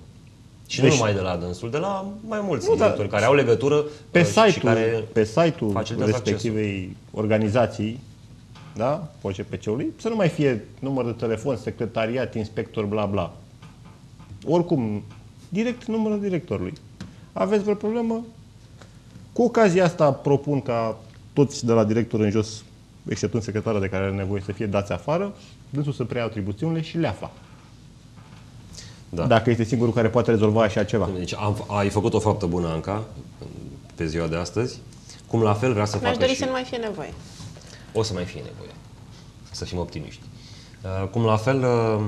Și deci, nu numai de la dânsul, de la mai mulți nu, directori care au legătură pe uh, site-ul, și care pe site-ul respectivei accesul. organizații da? OCPC-ului, să nu mai fie număr de telefon, secretariat, inspector, bla bla. Oricum, direct numărul directorului. Aveți vreo problemă? Cu ocazia asta propun ca toți de la director în jos, exceptând secretarul de care are nevoie să fie dați afară, dânsul să preia atribuțiunile și le afla. Da. Dacă este singurul care poate rezolva așa ceva. Deci am, ai făcut o faptă bună, Anca, pe ziua de astăzi. Cum la fel vrea să facă Mi-aș dori și... să nu mai fie nevoie o să mai fie nevoie. Să fim optimiști. Uh, cum la fel, uh,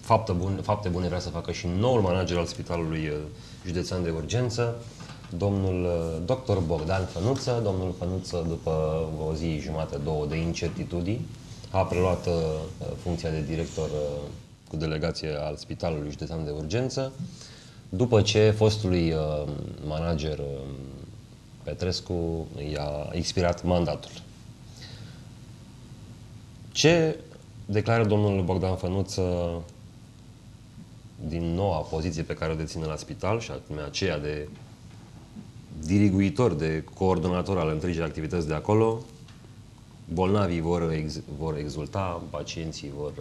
fapte bune, fapte bune vrea să facă și noul manager al Spitalului uh, Județean de Urgență, domnul dr. Bogdan Fănuță. Domnul Fănuță, după o zi jumate, două de incertitudini, a preluat funcția de director cu delegație al Spitalului Județean de Urgență, după ce fostului manager Petrescu i-a expirat mandatul. Ce declară domnul Bogdan Fănuță din noua poziție pe care o deține la spital și anume aceea de diriguitor, de coordonator al întregii activități de acolo, bolnavii vor, ex, vor exulta, pacienții vor,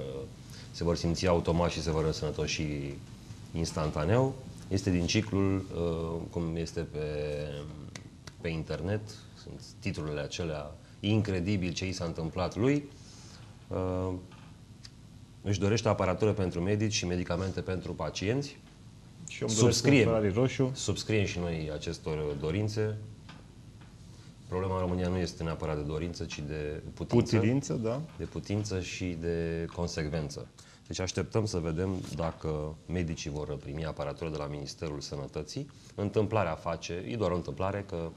se vor simți automat și se vor răsănătoși instantaneu. Este din ciclul, uh, cum este pe, pe internet, sunt titlurile acelea incredibil ce i s-a întâmplat lui, uh, își dorește aparatură pentru medici și medicamente pentru pacienți. Și subscriem, roșu. subscriem și noi acestor dorințe. Problema în România nu este neapărat de dorință, ci de putință. Putință, da. De putință și de consecvență. Deci așteptăm să vedem dacă medicii vor primi aparatură de la Ministerul Sănătății. Întâmplarea face, e doar o întâmplare, că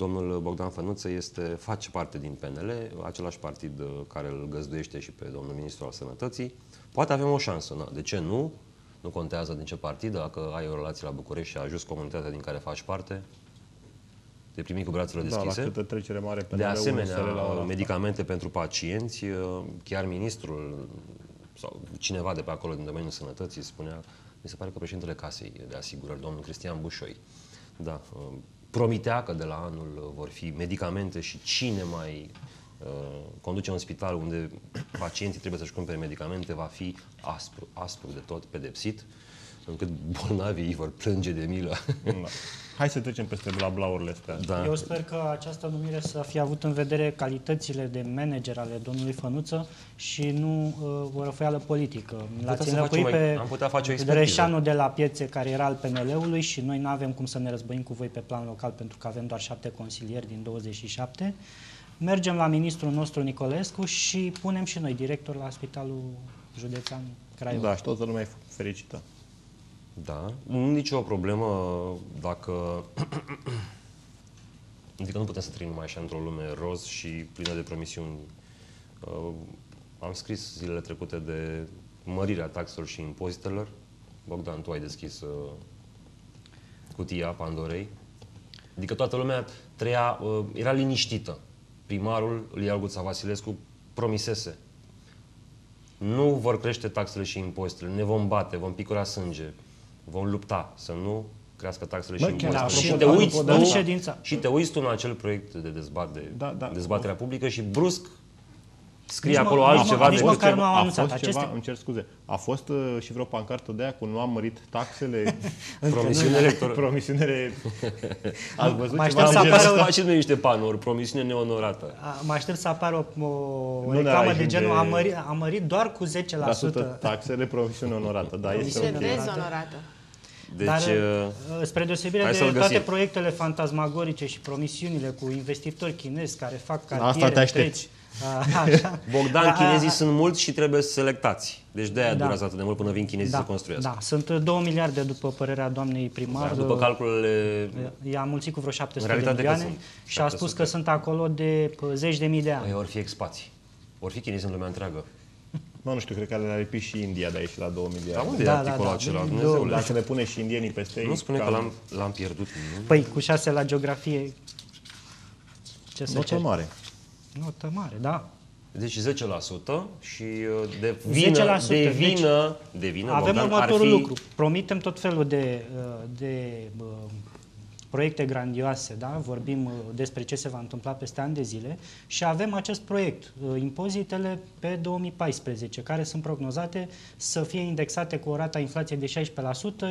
Domnul Bogdan Fănuță este, face parte din PNL, același partid uh, care îl găzduiește și pe domnul ministru al sănătății. Poate avem o șansă. Na. De ce nu? Nu contează din ce partid, dacă ai o relație la București și ajuns comunitatea din care faci parte, te primi cu brațele deschise. Da, la trecere mare de asemenea, la medicamente pentru pacienți, uh, chiar ministrul sau cineva de pe acolo din domeniul sănătății spunea, mi se pare că președintele Casei de Asigurări, domnul Cristian Bușoi, da, uh, promitea că de la anul vor fi medicamente și cine mai uh, conduce un spital unde pacienții trebuie să-și cumpere medicamente va fi aspru, aspru de tot, pedepsit, încât bolnavii vor plânge de milă. Da. Hai să trecem peste bla-blaurile astea. Da. Eu sper că această numire să fie avut în vedere calitățile de manager ale domnului Fănuță și nu uh, o răfăială politică. L-ați înlocuit pe am putea face o Reșanu de la Piețe, care era al PNL-ului și noi nu avem cum să ne războim cu voi pe plan local pentru că avem doar șapte consilieri din 27. Mergem la ministrul nostru Nicolescu și punem și noi director la Spitalul Județean Craiova. Da, și toată lumea e fericită. Da, nu nicio problemă dacă... adică nu putem să trăim numai așa într-o lume roz și plină de promisiuni. Uh, am scris zilele trecute de mărirea taxelor și impozitelor. Bogdan, tu ai deschis uh, cutia Pandorei. Adică toată lumea trăia, uh, era liniștită. Primarul, Ilia Guța Vasilescu, promisese. Nu vor crește taxele și impozitele, ne vom bate, vom picura sânge, vom lupta să nu crească taxele Bă, și chiar impozitele. apropo Și te, de- uiți apropo tu, de asta- ședința. și te uiți tu în acel proiect de dezbatere, Da, da. dezbaterea publică și brusc scrie Nici mă- acolo nici mă- altceva nici de... măcar nu ceva, au a anunțat fost aceste- ceva, îmi cer scuze, a fost uh, și vreo pancartă de aia cu nu am mărit taxele, Promisiune electorală. promisiunere, ați văzut Mai ceva? aștept să în genul apară- ăsta? Faceți noi niște panouri, promisiune neonorată. A, Mă aștept să apară o, o ne reclamă de ajunge- genul a mărit, a mărit doar cu 10%. La sută taxele, promisiune onorată, da, este Este ok. dezonorată. Deci, Dar, uh, uh, spre deosebire hai de să-l toate găsim. proiectele fantasmagorice și promisiunile cu investitori chinezi care fac asta cartiere te aștepți. întregi, a, așa. Bogdan, Da, chinezii a- sunt mulți și trebuie selectați. Deci de-aia Da. durează atât de mult până vin chinezii da, să construiască. Da, sunt 2 miliarde după părerea doamnei primar. Dar după calculele... I-a mulțit cu vreo 700 de realitate cât milioane sunt? și a spus 700. că sunt acolo de pă, zeci de mii de ani. Ei, ori fi expații. Ori fi chinezi în lumea întreagă. Mă, nu știu, cred că le-a lipit și India de aici la 2 Dar miliarde. unde Da, e da, articolul da. acela? Nu, Dumnezeule. Dacă le pune și indienii peste ei, Nu spune că cam- l-am, l-am pierdut. Nu? Păi, cu 6 la geografie, ce să Notă cer? mare. Notă mare, da. Deci 10% și uh, de vină, 10%, de deci vină, de vină Avem Bogdan, următorul ar fi, lucru. Promitem tot felul de, uh, de uh, proiecte grandioase, da? vorbim uh, despre ce se va întâmpla peste ani de zile și avem acest proiect, uh, impozitele pe 2014, care sunt prognozate să fie indexate cu o rata inflației de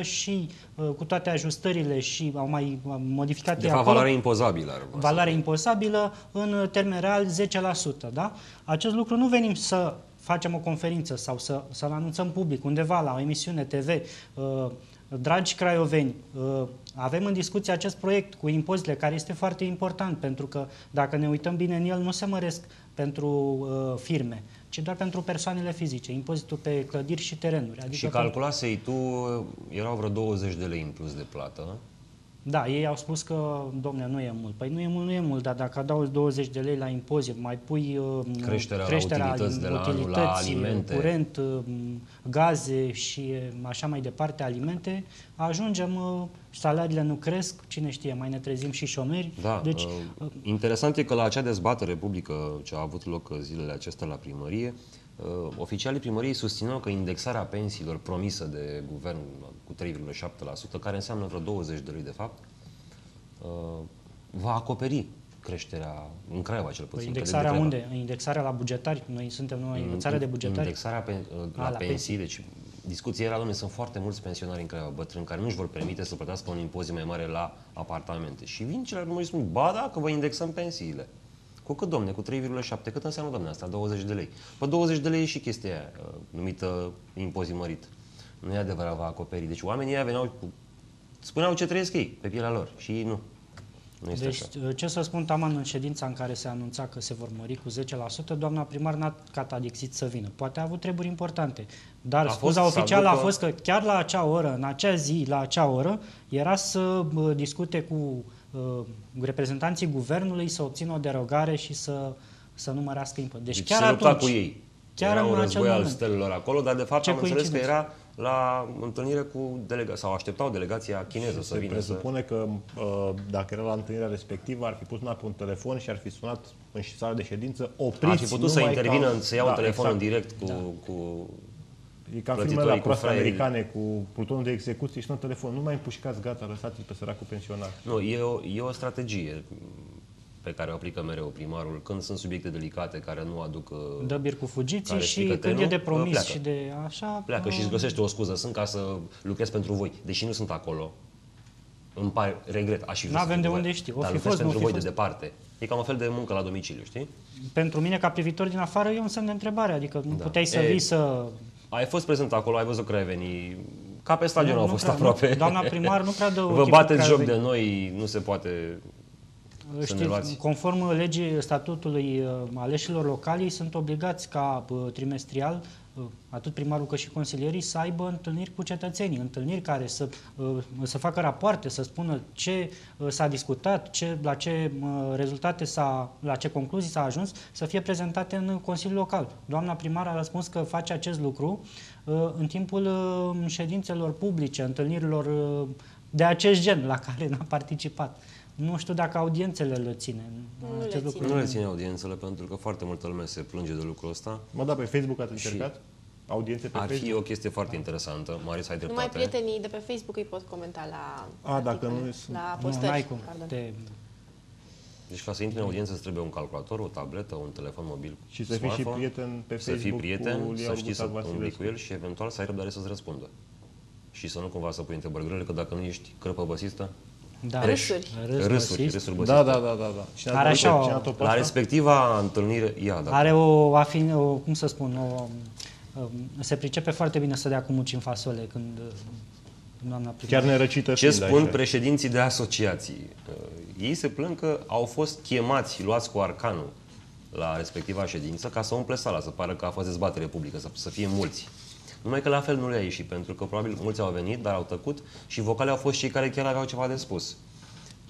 16% și uh, cu toate ajustările și au mai uh, modificat De ei fapt, acolo, valoarea impozabilă. ar urma să valoare imposabilă în termen real 10%. Da? Acest lucru nu venim să facem o conferință sau să, să-l anunțăm public undeva la o emisiune TV. Uh, Dragi craioveni, uh, avem în discuție acest proiect cu impozitele, care este foarte important, pentru că dacă ne uităm bine în el, nu se măresc pentru uh, firme, ci doar pentru persoanele fizice, impozitul pe clădiri și terenuri. Adică Și calculasei tu, erau vreo 20 de lei în plus de plată. Da, ei au spus că, domne, nu e mult. Păi nu e mult, nu e mult, dar dacă adaugi 20 de lei la impozit, mai pui uh, Creșterea la utilități de la anul, la utilități, alimente. curent, uh, gaze și uh, așa mai departe, alimente, ajungem, uh, salariile nu cresc, cine știe, mai ne trezim și șomeri. Da, deci, uh, interesant e că la acea dezbatere publică ce a avut loc zilele acestea la primărie, uh, oficialii primăriei susțineau că indexarea pensiilor promisă de guvern cu 3,7%, care înseamnă vreo 20 de lei de fapt, uh, va acoperi creșterea în Craiova cel păi puțin. că de indexarea Craiova. unde? Indexarea la bugetari? Noi suntem noi în țară de bugetari? Indexarea pe, uh, la, la pensii, pensii. deci discuția era, domnule, sunt foarte mulți pensionari în Craiova, bătrâni, care nu-și vor permite să plătească un impozit mai mare la apartamente. Și vin celălalt și spun, ba da, că vă indexăm pensiile. Cu cât, domne? Cu 3,7. Cât înseamnă, domne, asta? 20 de lei. Păi 20 de lei e și chestia aia, uh, numită impozit mărit. Nu e adevărat, va acoperi. Deci oamenii ăia veneau cu... Spuneau ce trăiesc ei, pe pielea lor. Și ei nu. Nu este Deci, așa. ce să spun, Taman, în ședința în care se anunța că se vor mări cu 10%, doamna primar n-a catadixit să vină. Poate a avut treburi importante, dar A scuza fost să oficială a aducă- fost că chiar la acea oră, în acea zi, la acea oră, era să bă, discute cu uh, reprezentanții guvernului să obțină o derogare și să, să nu mărească impozit. Deci, Deci chiar se lupta atunci, cu ei. chiar Era în un acel război al moment. stelelor acolo, dar de fapt Ce am înțeles că coincidență. era la întâlnire cu delegația, sau așteptau delegația chineză să Se vină să... presupune că uh, dacă era la întâlnirea respectivă, ar fi pus mâna pe un telefon și ar fi sunat în sala de ședință, opriți Ar fi putut să numai intervină, ca- să iau Da, un telefon exact. în direct cu, cu E ca plătitorii, filmele la cu proaste fraierii. americane cu plutonul de execuție și un telefon. Nu mai împușcați, gata, lăsați-l pe săracul pensionar. Nu, e o, e o strategie pe care o aplică mereu primarul când sunt subiecte delicate care nu aduc... uh, dă bir cu fugiții care și strică când trenul, e de promis pleacă. și de așa... Pleacă uh, și îți găsește o scuză. Sunt ca să lucrez pentru voi, deși nu sunt acolo. Îmi pare, regret, aș fi vrut să N-avem fiu de cu unde voi, știi. O Dar fi lucrez fost, nu pentru fi voi fost. de departe. E ca un fel de muncă la domiciliu, știi? Pentru mine, ca privitor din afară, e un semn de întrebare. Adică nu Da. puteai să E, vii să... Ai fost prezent acolo, ai văzut craiovenii. Ca pe stadion Nu, au nu fost prea, aproape. nu. Doamna primar nu prea dă Vă ochii bateți cu joc de craiovenii. noi, nu se poate să ne Știți, luați. conform legii statutului uh, aleșilor locali, ei sunt obligați ca uh, trimestrial, uh, atât primarul cât și consilierii, să aibă întâlniri cu cetățenii, întâlniri care să, uh, să facă rapoarte, să spună ce uh, s-a discutat, ce, la ce uh, rezultate s-a, la ce concluzii s-a ajuns, să fie prezentate în Consiliul Local. Doamna primar a răspuns că face acest lucru uh, în timpul uh, ședințelor publice, întâlnirilor uh, de acest gen la care n-a participat. Nu știu dacă audiențele le ține. Nu Acest le lucru Nu le ține audiențele pentru că foarte multă lume se plânge de lucrul ăsta. Mă, da, pe Facebook ați Și- încercat? Audiențe pe Ar fi Facebook? o chestie foarte interesantă. Maris, ai Numai dreptate. prietenii de pe Facebook îi pot comenta la A, dacă articole, nu sunt- la Nu, postări. n-ai cum. pardon. Te, Deci ca să intri în audiență îți trebuie un calculator, o tabletă, un telefon mobil, Și să fii și smartphone, prieten pe să fii Facebook prieten, cu să Liau știi să Gutac umbli Vasilescu. cu el și eventual să ai răbdare să-ți răspundă. Și să nu cumva să pui întrebări grele, că dacă nu ești crăpă băsistă, da. Râsuri. Râs, râsuri, băsist. râsuri băsiste. Da, da, da, da. da. Cine a Are tot- așa o- cine a tot pe La asta? respectiva întâlnire, ia, da. Are o, afin, o, cum să spun, o, um, se pricepe foarte bine să dea cu muci în fasole când uh, doamna primar. Chiar nerăcită Ce fiind spun așa. președinții de asociații? Uh, Ei se plâng că au fost chemați, luați cu arcanul la respectiva ședință ca să umple sala, să pară că a fost dezbatere publică, să, să fie mulți. Numai că la fel nu le-a ieșit, pentru că probabil mulți au venit, dar au tăcut și vocale au fost cei care chiar aveau ceva de spus.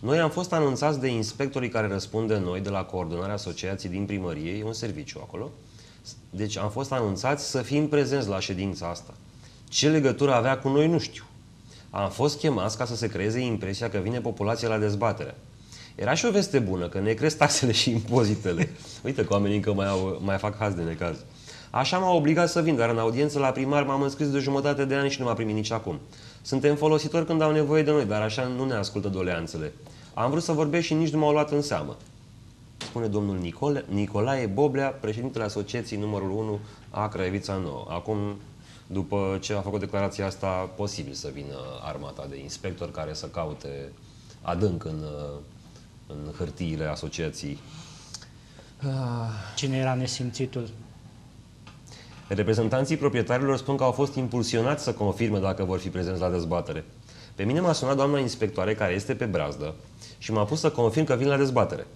Noi am fost anunțați de inspectorii care răspund de noi, de la coordonarea asociației din primărie, e un serviciu acolo. Deci am fost anunțați să fim prezenți la ședința asta. Ce legătură avea cu noi, nu știu. Am fost chemați ca să se creeze impresia că vine populația la dezbatere. Era și o veste bună, că ne cresc taxele și impozitele. Uite că oamenii încă mai, au, mai fac haz de necaz. Așa m-a obligat să vin, dar în audiență la primar m-am înscris de jumătate de ani și nu m-a primit nici acum. Suntem folositori când au nevoie de noi, dar așa nu ne ascultă doleanțele. Am vrut să vorbesc și nici nu m-au luat în seamă. Spune domnul Nicole, Nicolae Boblea, președintele Asociației numărul 1 a Craivița Nouă. Acum, după ce a făcut declarația asta, posibil să vină armata de inspectori care să caute adânc în, în hârtiile asociației. Cine era nesimțitul? Reprezentanții proprietarilor spun că au fost impulsionați să confirme dacă vor fi prezenți la dezbatere. Pe mine m-a sunat doamna inspectoare, care este pe brazdă, și m-a pus să confirm că vin la dezbatere.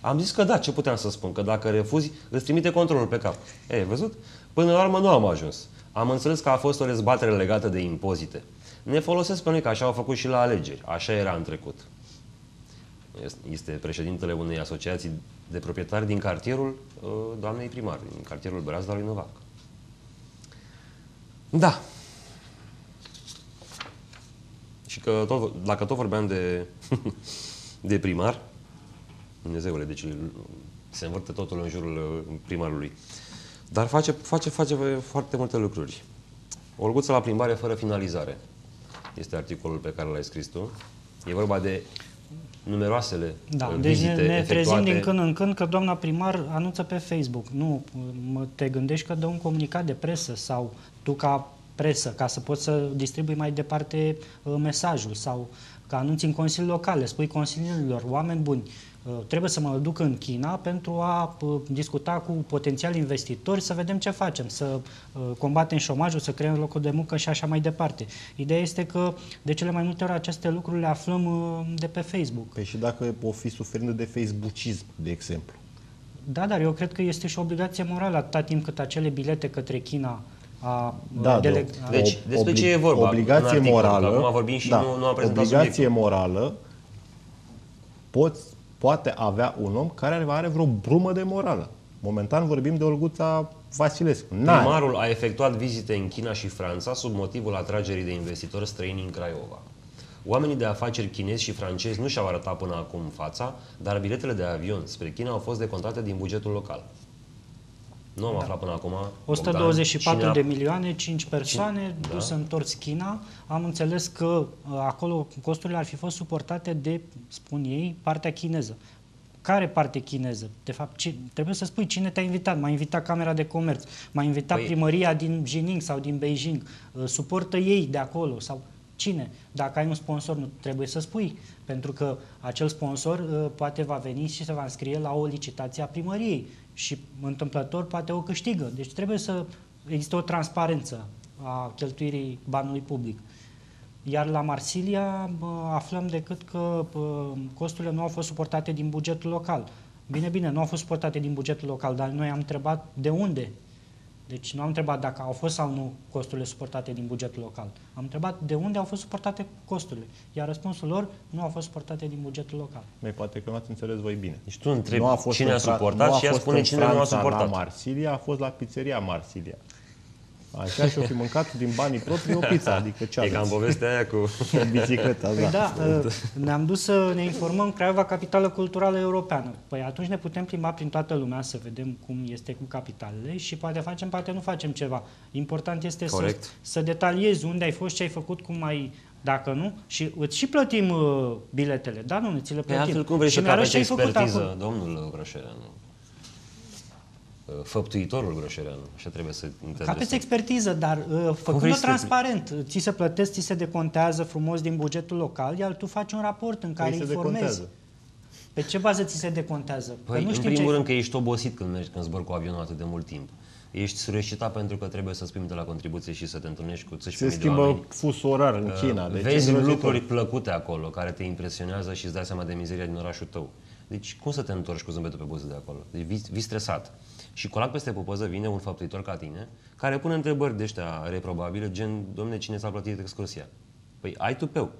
Am zis că da, ce puteam să spun? Că dacă refuzi, îți trimite controlul pe cap. Ei, văzut? Până la urmă nu am ajuns. Am înțeles că a fost o dezbatere legată de impozite. Ne folosesc pe noi, că așa au făcut și la alegeri. Așa era în trecut. Este președintele unei asociații de proprietari din cartierul uh, doamnei primar, din cartierul Brazda lui Novac. Da. Și că tot, dacă tot vorbeam de, de primar, Dumnezeule, deci se învârte totul în jurul uh, primarului. Dar face, face, face foarte multe lucruri. Olguță la plimbare fără finalizare. Este articolul pe care l-ai scris tu. E vorba de numeroasele Da, uh, deci ne, vizite ne trezim efectuate. din când în când că doamna primar anunță pe Facebook. Nu, mă, te gândești că dă un comunicat de presă sau tu ca presă, ca să poți să distribui mai departe uh, mesajul sau că anunți în consilii locale, spui consilierilor, oameni buni, uh, trebuie să mă duc în China pentru a uh, discuta cu potențiali investitori să vedem ce facem, să uh, combatem șomajul, să creăm locuri de muncă și așa mai departe. Ideea este că de cele mai multe ori aceste lucruri le aflăm uh, de pe Facebook. Păi și dacă o fi suferind de faceboocism, de exemplu. Da, dar eu cred că este și o obligație morală atâta timp cât acele bilete către China a Da, dele- de, a- Deci, despre ce e vorba în Obligație articol? Că morală. acum vorbim și nu- nu am prezentat Obligație subiectul. morală poți, poate avea un om care are vreo brumă de morală. Momentan vorbim de Olguța Vasilescu. N-are. Primarul a efectuat vizite în China și Franța sub motivul atragerii de investitori străini în Craiova. Oamenii de afaceri chinezi și francezi nu și-au arătat până acum fața, dar biletele de avion spre China au fost decontate din bugetul local. Nu am aflat până acum. Bogdan, 124 cine a- de milioane, 5 persoane, Da. dus întors China. Am înțeles că uh, acolo costurile ar fi fost suportate de, spun ei, partea chineză. Care parte chineză? De fapt, ci, trebuie să spui cine te-a invitat. M-a invitat Camera de Comerț, m-a invitat Păi- primăria din Jining sau din Beijing. Uh, Suportă ei de acolo sau cine? Dacă ai un sponsor, nu trebuie să spui, pentru că acel sponsor uh, poate va veni și se va înscrie la o licitație a primăriei și întâmplător poate o câștigă. Deci trebuie să existe o transparență a cheltuirii banului public. Iar la Marsilia bă, aflăm decât că bă, costurile nu au fost suportate din bugetul local. Bine, bine, nu au fost suportate din bugetul local, dar noi am întrebat de unde. Deci nu am întrebat dacă au fost sau nu costurile suportate din bugetul local. Am întrebat de unde au fost suportate costurile. Iar răspunsul lor nu au fost suportate din bugetul local. Mai poate că nu ați înțeles voi bine. Deci tu întrebi Nu a fost cine în a Fra- suportat nu a și ea fost spune în cine nu a Franța suportat. la Marsilia, a fost la pizzeria Marsilia. Așa și-o fi mâncat din banii proprii o pizza, adică ce E cam povestea aia cu... bicicleta, Păi da. da, uh, ne-am dus să ne informăm Craiova, capitală culturală europeană. Păi atunci ne putem plimba prin toată lumea să vedem cum este cu capitalele și poate facem, poate nu facem ceva. Important este să, Corect. să detaliezi unde ai fost, ce ai făcut, cum ai dacă nu, și îți și plătim uh, biletele. Da, nu, ți le Pe plătim. altfel, cum vrei și să mi-arăți capeți ce ai făcut expertiză, acolo. domnul Groșereanu? Făptuitorul Groșereanu, așa trebuie să te Capeți adresezi. expertiză, dar uh, vrei făcând-o să te- transparent, ți se plătesc, ți se decontează frumos din bugetul local, iar tu faci un raport în care Păi se informezi. decontează. Pe ce bază ți se decontează? Că Păi, nu în știm primul ce rând că ești obosit când mergi, când zbori cu avionul atât de mult timp. Ești surexcitat pentru că trebuie să-ți primi de la contribuție și să te întâlnești cu țări Se schimbă fusul orar în China. Deci Vezi e îngrozitor. lucruri plăcute acolo, care te impresionează și îți dai seama de mizeria din orașul tău. Deci cum să te întorci cu zâmbetul pe buze de acolo? Deci vii, vii stresat. Și colac peste popoză vine un făptuitor ca tine, care pune întrebări de ăștia reprobabile, gen, domne, cine ți-a plătit excursia? Păi ai tupeu.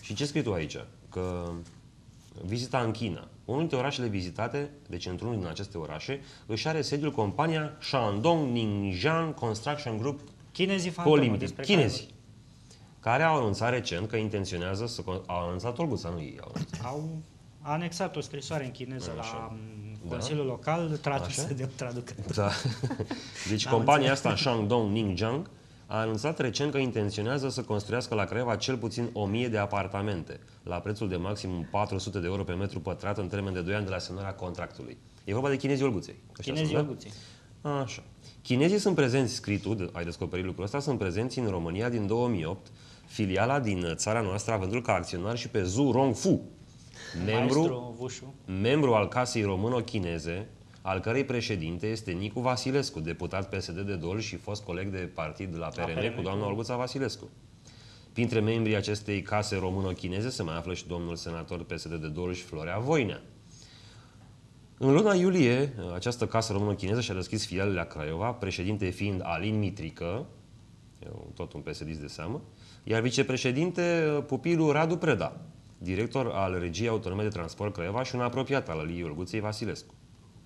Și ce scrii tu aici? Că vizita în China. Unul dintre orașele vizitate, deci într-unul din aceste orașe, își are sediul compania Shandong Ningjiang Construction Group Chinezii fantomă Co-Limited. despre Chinezii. Care au anunțat recent că intenționează să... con- Au anunțat Olguța, nu ei au anunțat. Au anexat o scrisoare în chineză Așa. la m, Da. Consiliul Local, tradusă Așa? de traducător. Da. Deci Am compania asta, Shandong Ningjiang, a anunțat recent că intenționează să construiască la Craiova cel puțin 1000 de apartamente, la prețul de maximum 400 de euro pe metru pătrat în termen de 2 ani de la semnarea contractului. E vorba de chinezii Olguței. Ăștia Chinezii sunt, da? Olguței. Așa. Chinezii sunt prezenți, scrii tu, de- ai descoperit lucrul ăsta, sunt prezenți în România din 2008. Filiala din țara noastră a vândut ca acționar și pe Zhu Rongfu, membru, Maestru Vușu. membru al casei româno-chineze, al cărei președinte este Nicu Vasilescu, deputat PSD de Dol și fost coleg de partid la PRM, PRM, cu doamna Olguța Vasilescu. Printre membrii acestei case româno-chineze se mai află și domnul senator PSD de Dol și Florea Voinea. În luna iulie, această casă română-chineză și-a deschis filialele la Craiova, președinte fiind Alin Mitrică, e un- tot un psd de seamă, iar vicepreședinte pupilul Radu Preda, director al Regiei Autonome de Transport Craiova și un apropiat al Aliei Olguței Vasilescu.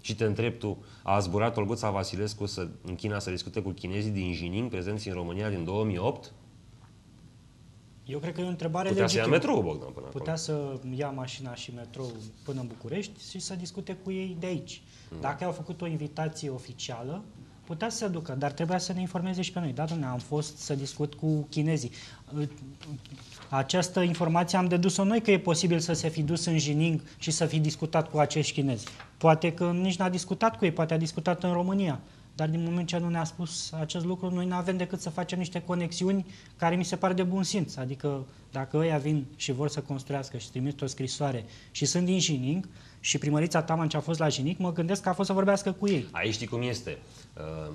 Și te întreb tu, a zburat Olguța Vasilescu să, în China să discute cu chinezii din Jining, prezenți în România din 2008? Eu cred că e o întrebare Putea să ia legitimă. metrou, Bogdan, până acolo. Putea să ia mașina și metrou până în București și să discute cu ei de aici. Mm. Dacă au făcut o invitație oficială, putea să se ducă, dar trebuia să ne informeze și pe noi. Da, domnule, am fost să discut cu chinezii. Această informație am dedus-o noi că e posibil să se fi dus în Jining și să fi discutat cu acești chinezi. Poate că nici n-a discutat cu ei, poate a discutat în România. Dar din moment ce nu ne-a spus acest lucru, noi nu avem decât să facem niște conexiuni care mi se par de bun simț. Adică dacă ăia vin și vor să construiască și trimit o scrisoare și sunt din Jining și primărița Taman ce a fost la Jining, mă gândesc că a fost să vorbească cu ei. Aici știi cum este. Uh,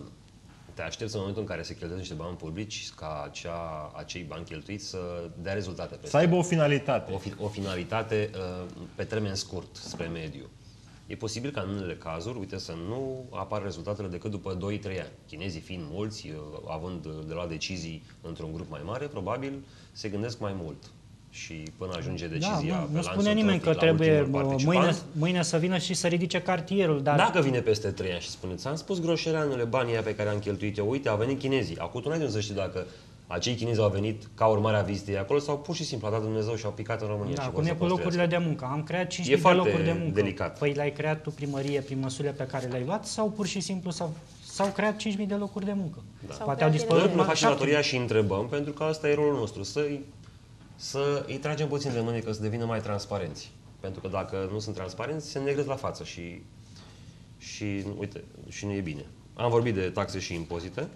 Te aștepți în momentul în care se cheltuiesc niște bani publici ca acea, acei bani cheltuiți să dea rezultate. Peste Să aibă o finalitate. o, fi, o finalitate uh, pe termen scurt spre mediu. E posibil ca în unele cazuri, uite, să nu apară rezultatele decât după 2-3 ani. Chinezii fiind mulți, uh, având de luat decizii într-un grup mai mare, probabil se gândesc mai mult. Și până ajunge decizia da, nu, pe nu lanțul spune nimeni că trofic la trebuie ultimul mă, participant, mâine, mâine să vină și să ridice cartierul. Dar dacă vine peste 3 ani și spune, ți-am spus groșereanule banii aia pe care am cheltuit eu, uite, au venit chinezii. Acum tu n-ai de unde să știi dacă acei chinezi au venit ca urmare a vizitei acolo sau pur și simplu a dat Dumnezeu și au picat în România. Da, și cum vor e să cu construiască. locurile de muncă. Am creat 5.000 E de foarte locuri de muncă. delicat. Păi le-ai creat tu primărie prin măsurile pe care le-ai luat sau pur și simplu s-au, s-au creat 5.000 de locuri de muncă? Da. Sau Poate au creat dispărut Noi până mai facem șapte. datoria și întrebăm, pentru că asta e rolul nostru, să să îi tragem puțin de mânecă, să devină mai transparenți. Pentru că dacă nu sunt transparenți, se negrez la față și, și, uite, și nu e bine. Am vorbit de taxe și impozite.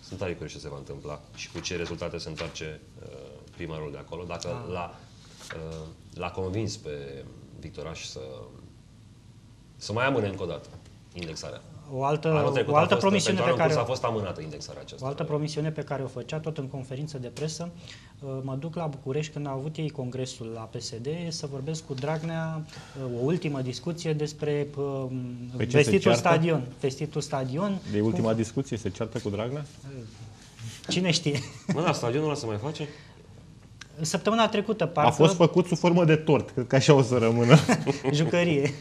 Sunt tare curios ce se va întâmpla și cu ce rezultate se întoarce uh, primarul de acolo. Dacă Ah. l-a, uh, l-a convins pe Victoraș să, să mai amâne încă o dată indexarea. O altă, Anul trecut o a altă fost, promisiune pentru pe anul care, curs a fost amânată indexarea aceasta. o altă promisiune pe care o făcea tot în conferință de presă, uh, mă duc la București când au avut ei congresul la PSD să vorbesc cu Dragnea uh, o ultimă discuție despre uh, Pe ce se vestitul ceartă? stadion. Vestitul stadion. De ultima discuție se ceartă cu Dragnea? Cine știe? Mă, da, stadionul ăla se mai face? Săptămâna trecută, parcă, A fost făcut sub formă de tort. Cred că așa o să rămână. jucărie.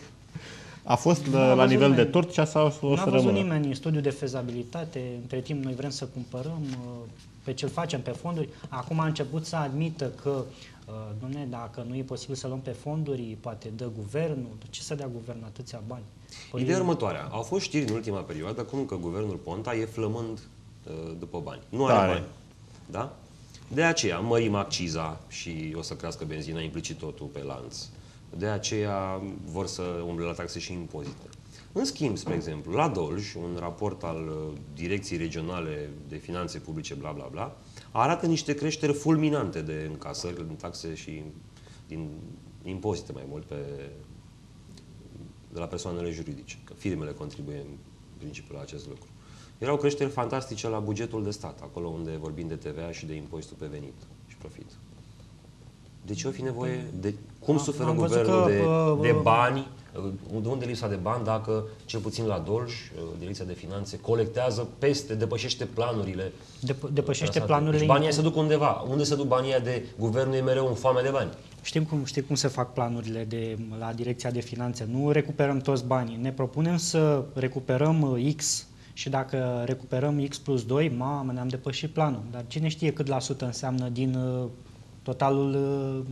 A fost Nu a la, la văzut nivel de nimeni. tot și asta o, să- o Nu să a văzut rămână. nimeni studiu de fezabilitate, între timp noi vrem să cumpărăm, uh, pe ce-l facem pe fonduri. Acum a început să admită că, uh, dom'le, dacă nu e posibil să luăm pe fonduri, poate dă guvernul. Ce să dea guvernul atâția bani? Păi, Ideea următoarea. Au fost știri în ultima perioadă cum că guvernul Ponta e flămând uh, după bani. Nu are Tare. bani. Da? De aceea mărim acciza și o să crească benzina implicit totul pe lanț. De aceea vor să umble la taxe și impozite. În schimb, spre exemplu, la Dolj, un raport al uh, Direcției Regionale de Finanțe Publice, bla bla bla, arată niște creșteri fulminante de încasări din taxe și din impozite mai mult pe, de la persoanele juridice, că firmele contribuie în principiu la acest lucru. Erau creșteri fantastice la bugetul de stat, acolo unde vorbim de TVA și de impozitul pe venit și profit. De ce o fi nevoie? De, cum Am- suferă am văzut guvernul că, de, bă, de bă, bani? De unde lipsa de bani dacă, cel puțin la Dolj, Direcția de Finanțe colectează peste, depășește planurile Dep- depășește trasate. planurile Deci banii aia se duc undeva. Unde se duc banii aia de guvernul e mereu în foame de bani. Știm cum, știm cum se fac planurile de, la Direcția de Finanțe. Nu recuperăm toți banii. Ne propunem să recuperăm uh, X și dacă recuperăm X plus 2, mamă, ne-am depășit planul. Dar cine știe cât la sută înseamnă din uh, totalul uh,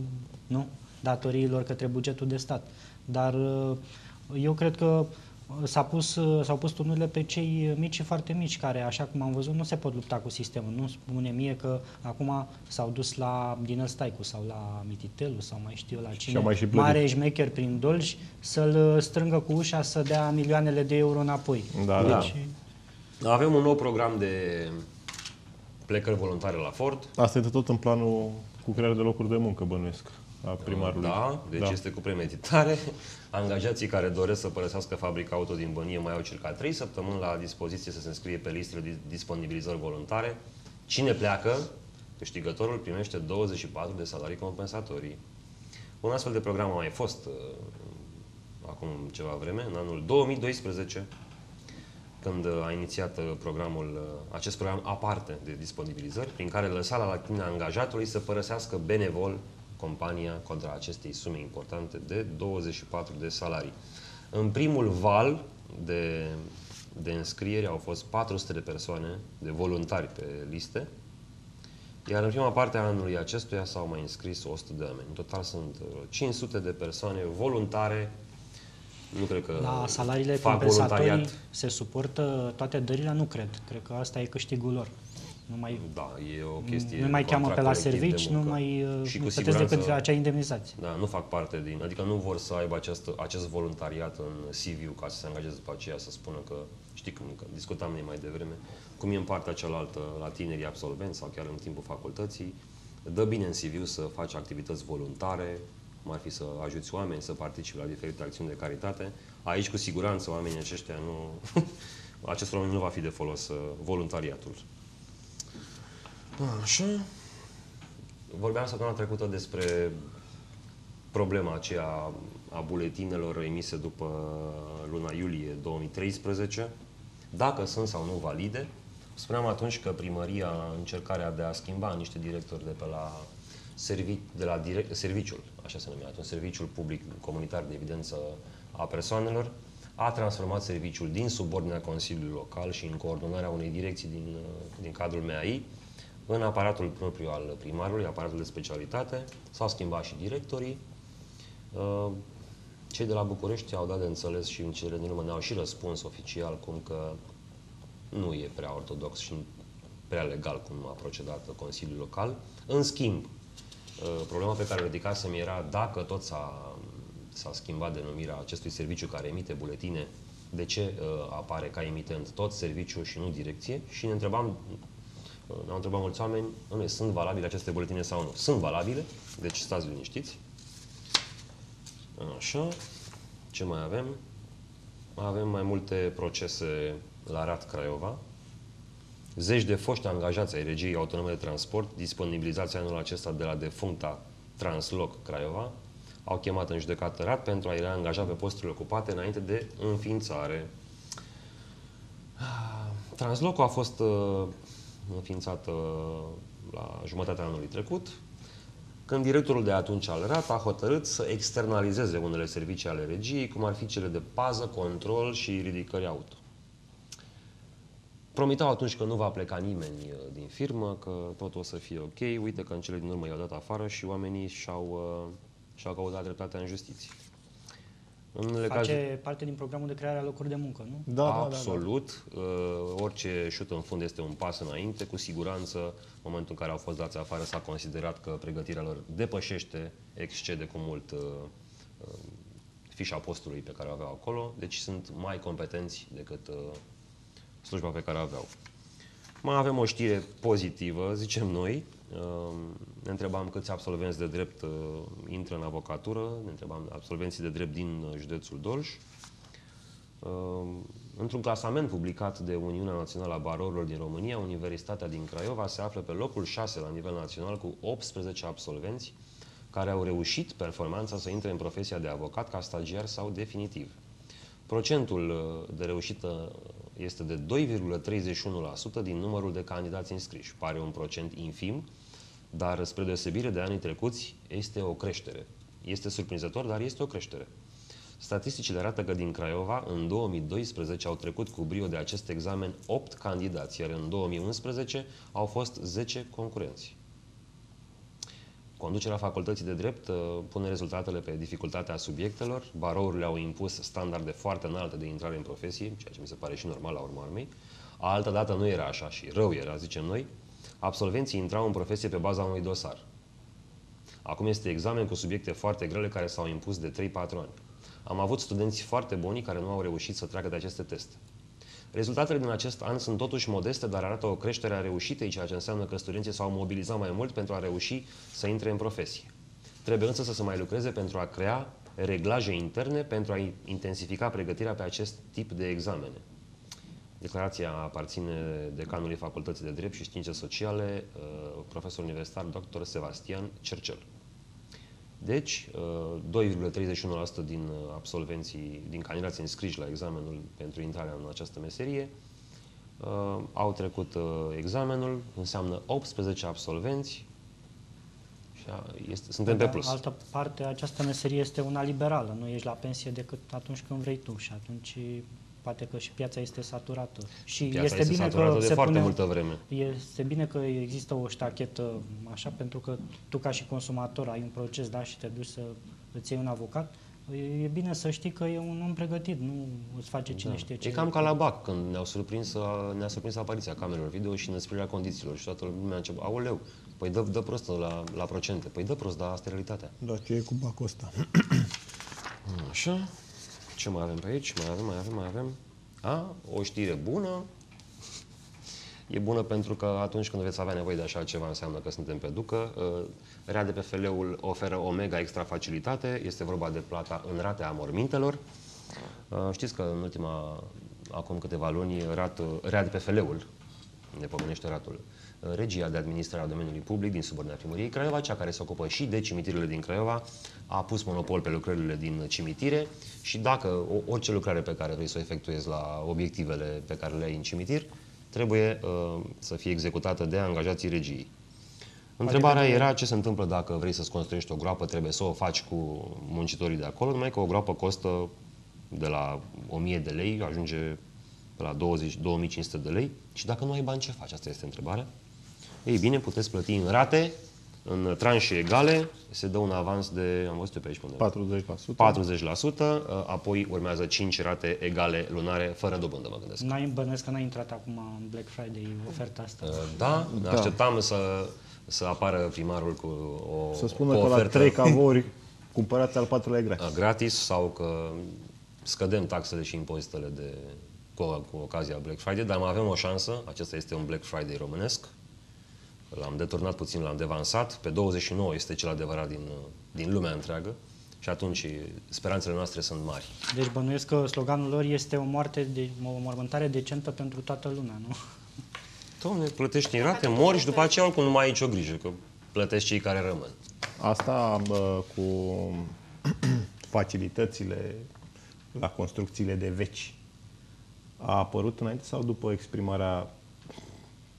nu, datoriilor către bugetul de stat. Dar uh, eu cred că uh, s-a pus, uh, s-au pus turnurile pe cei mici și foarte mici, care, așa cum am văzut, nu se pot lupta cu sistemul. Nu spune mie că acum s-au dus la Dinel Staicu sau la Mititelu sau mai știu eu la cine, au mai și plătit. mare șmecher prin Dolj, să-l uh, strângă cu ușa să dea milioanele de euro înapoi. Da, da. Deci, Avem un nou program de plecări voluntare la Ford. Asta este tot în planul cu crearea de locuri de muncă, bănuiesc, a primarului. Da, deci Da. este cu premeditare. Angajații care doresc să părăsească fabrica auto din Bănie mai au circa 3 săptămâni la dispoziție să se înscrie pe listele de disponibilizări voluntare. Cine pleacă, câștigătorul primește 24 de salarii compensatorii. Un astfel de program a mai fost uh, acum ceva vreme, în anul 2012, când uh, a inițiat uh, programul, uh, acest program aparte de disponibilizări, prin care lăsa la latitudinea angajatului să părăsească benevol compania contra acestei sume importante de 24 de salarii. În primul val de, de înscrieri au fost 400 de persoane, de voluntari pe liste, iar în prima parte a anului acestuia s-au mai înscris 100 de oameni. În total sunt uh, 500 de persoane voluntare. Nu cred că la salariile fac compensatorii voluntariat. se suportă toate dările? Nu cred. Cred că asta e câștigul lor. Nu mai, Da, e o chestie nu mai de cheamă pe la contract colectiv de servici, nu muncă. mai uh, și nu cu plătesc siguranță, decât acea indemnizație. Da, nu fac parte din, adică nu vor să aibă acest, acest voluntariat în CV ca să se angajeze după aceea să spună că, știi cum, că discutam noi mai devreme, cum e în partea cealaltă la tinerii absolvenți sau chiar în timpul facultății, dă bine în CV să faci activități voluntare, cum ar fi să ajuți oameni să participe la diferite acțiuni de caritate. Aici, cu siguranță, oamenii aceștia nu... acestor oameni nu va fi de folos uh, voluntariatul. Așa. Vorbeam săptămâna trecută despre problema aceea a buletinelor emise după luna iulie 2013, dacă sunt sau nu valide. Spuneam atunci că primăria, în încercarea de a schimba niște directori de pe la, servi, de la direct, serviciul, așa se numea atunci, serviciul public comunitar de evidență a persoanelor, a transformat serviciul din subordinea Consiliului Local și în coordonarea unei direcții din, din cadrul MEAI în aparatul propriu al primarului, aparatul de specialitate. S-au schimbat și directorii. Uh, Cei de la București au dat de înțeles și în cele din urmă ne-au și răspuns oficial cum că nu e prea ortodox și prea legal cum a procedat Consiliul Local. În schimb, uh, problema pe care o ridicasem era dacă tot s-a, s-a schimbat denumirea acestui serviciu care emite buletine, de ce uh, apare ca emitent tot serviciul și nu direcție? Și ne întrebam, uh, ne-au întrebat mulți oameni, "Dom'le, sunt valabile aceste buletine sau nu? Sunt valabile, deci stați liniștiți. Așa. Ce mai avem? Mai avem mai multe procese la RAT Craiova. Zeci de foști angajați ai regiei autonome de transport, disponibilizați anul acesta de la defuncta Transloc Craiova, au chemat în judecată RAT pentru a-i reangaja pe posturile ocupate înainte de înființare. Translocul a fost uh, înființat uh, la jumătatea anului trecut. când directorul de atunci al RAT a hotărât să externalizeze unele servicii ale regiei, cum ar fi cele de pază, control și ridicări auto. Promiteau atunci că nu va pleca nimeni uh, din firmă, că tot o să fie ok. Uite că în cele din urmă i-au dat afară și oamenii și-au, uh, și-au căutat dreptatea în justiție. În Face caz... parte din programul de creare a locuri de muncă, nu? Da, Absolut. Da, da, da. Orice șut în fund este un pas înainte. Cu siguranță, în momentul în care au fost dați afară, s-a considerat că pregătirea lor depășește, excede cu mult uh, uh, fișa postului pe care o aveau acolo, deci sunt mai competenți decât uh, slujba pe care o aveau. Mai avem o știre pozitivă, zicem noi, Ehm, ne întrebam câți absolvenți de drept uh, intră în avocatură, ne întrebam absolvenții de drept din uh, județul Dolj. Ehm, într-un clasament publicat de Uniunea Națională a Barorilor din România, Universitatea din Craiova se află pe locul 6 la nivel național cu 18 absolvenți care au reușit performanța să intre în profesia de avocat ca stagiar sau definitiv. Procentul uh, de reușită este de 2,31% din numărul de candidați înscriși. Pare un procent infim, dar spre deosebire de anii trecuți, este o creștere. Este surprinzător, dar este o creștere. Statisticile arată că din Craiova, în 2012, au trecut cu brio de acest examen 8 candidați, iar în 2011 au fost 10 concurenți. Conducerea facultății de drept uh, pune rezultatele pe dificultatea subiectelor, barourile au impus standarde foarte înalte de intrare în profesie, ceea ce mi se pare și normal la urma urmei. Altă dată nu era așa și rău era, zicem noi. Absolvenții intrau în profesie pe baza unui dosar. Acum este examen cu subiecte foarte grele care s-au impus de 3-4 ani. Am avut studenți foarte buni care nu au reușit să treacă de aceste teste. Rezultatele din acest an sunt totuși modeste, dar arată o creștere a reușitei, ceea ce înseamnă că studenții s-au mobilizat mai mult pentru a reuși să intre în profesie. Trebuie însă să se mai lucreze pentru a crea reglaje interne pentru a intensifica pregătirea pe acest tip de examene. Declarația aparține decanului Facultății de Drept și Științe Sociale, uh, profesor universitar dr. Sebastian Cercel. Deci, 2,31% uh, din uh, absolvenții, din candidații înscriși la examenul pentru intrarea în această meserie, uh, au trecut examenul, înseamnă 18 absolvenți și este, suntem pe plus. Altă parte, această meserie este una liberală, nu ești la pensie decât atunci când vrei tu și atunci poate că și piața este saturată. Și piața este, este bine că de se foarte pune, multă vreme. Este bine că există o ștachetă așa, pentru că tu ca și consumator ai un proces, da, și te duci să îți iei un avocat, E bine să știi că e un om pregătit, nu îți face cine da. știe ce. E cam ca la BAC, când ne-au surprins, ne-a surprins apariția camerelor video și năsprirea condițiilor și toată lumea a început, aoleu, păi dă, dă prost la, la procente. Păi dă prost, dar asta e realitatea. Da, ce e cu BAC ăsta? Așa. Ce mai avem pe aici? Mai avem, mai avem, mai avem. A, o știre bună. E bună pentru că atunci când veți avea nevoie de așa ceva înseamnă că suntem pe ducă. Uh, Rea de pe FL-ul oferă o mega extra facilitate. Este vorba de plata în rate a mormintelor. Uh, știți că în ultima, acum câteva luni, Rea de pe FL-ul, ne pomenește ratul, regia de administrare a domeniului public din subordinea primăriei Craiova, cea care se ocupă și de cimitirele din Craiova, a pus monopol pe lucrările din cimitire și dacă orice lucrare pe care vrei să o efectuezi la obiectivele pe care le ai în cimitir, trebuie uh, să fie executată de angajații regiei. Întrebarea era ce se întâmplă dacă vrei să-ți construiești o groapă, trebuie să o faci cu muncitorii de acolo, numai că o groapă costă de la 1000 de lei, ajunge la 20, 2500 de lei și dacă nu ai bani, ce faci? Asta este întrebarea. Ei bine, puteți plăti în rate, în tranșe egale, se dă un avans de, am văzut pe aici unde 40%. 40%, apoi urmează 5 rate egale lunare, fără dobândă, mă gândesc. N-ai bănesc că n-a intrat acum în Black Friday oferta asta. Uh, da, da. așteptam să, să apară primarul cu o Să spună cu că ofertă, la trei cavouri cumpărați al patrulea gratis. Gratis sau că scădem taxele și impozitele de, cu, cu ocazia Black Friday, dar mai avem o șansă, acesta este un Black Friday românesc, L-am deturnat puțin, l-am devansat. Pe 29 este cel adevărat din, din lumea întreagă. Și atunci speranțele noastre sunt mari. Deci bănuiesc că sloganul lor este o moarte, de, o mormântare decentă pentru toată lumea, nu? Domne, plătești în rate, mori și după aceea oricum nu mai ai nicio grijă, că plătești cei care rămân. Asta bă, cu facilitățile la construcțiile de veci a apărut înainte sau după exprimarea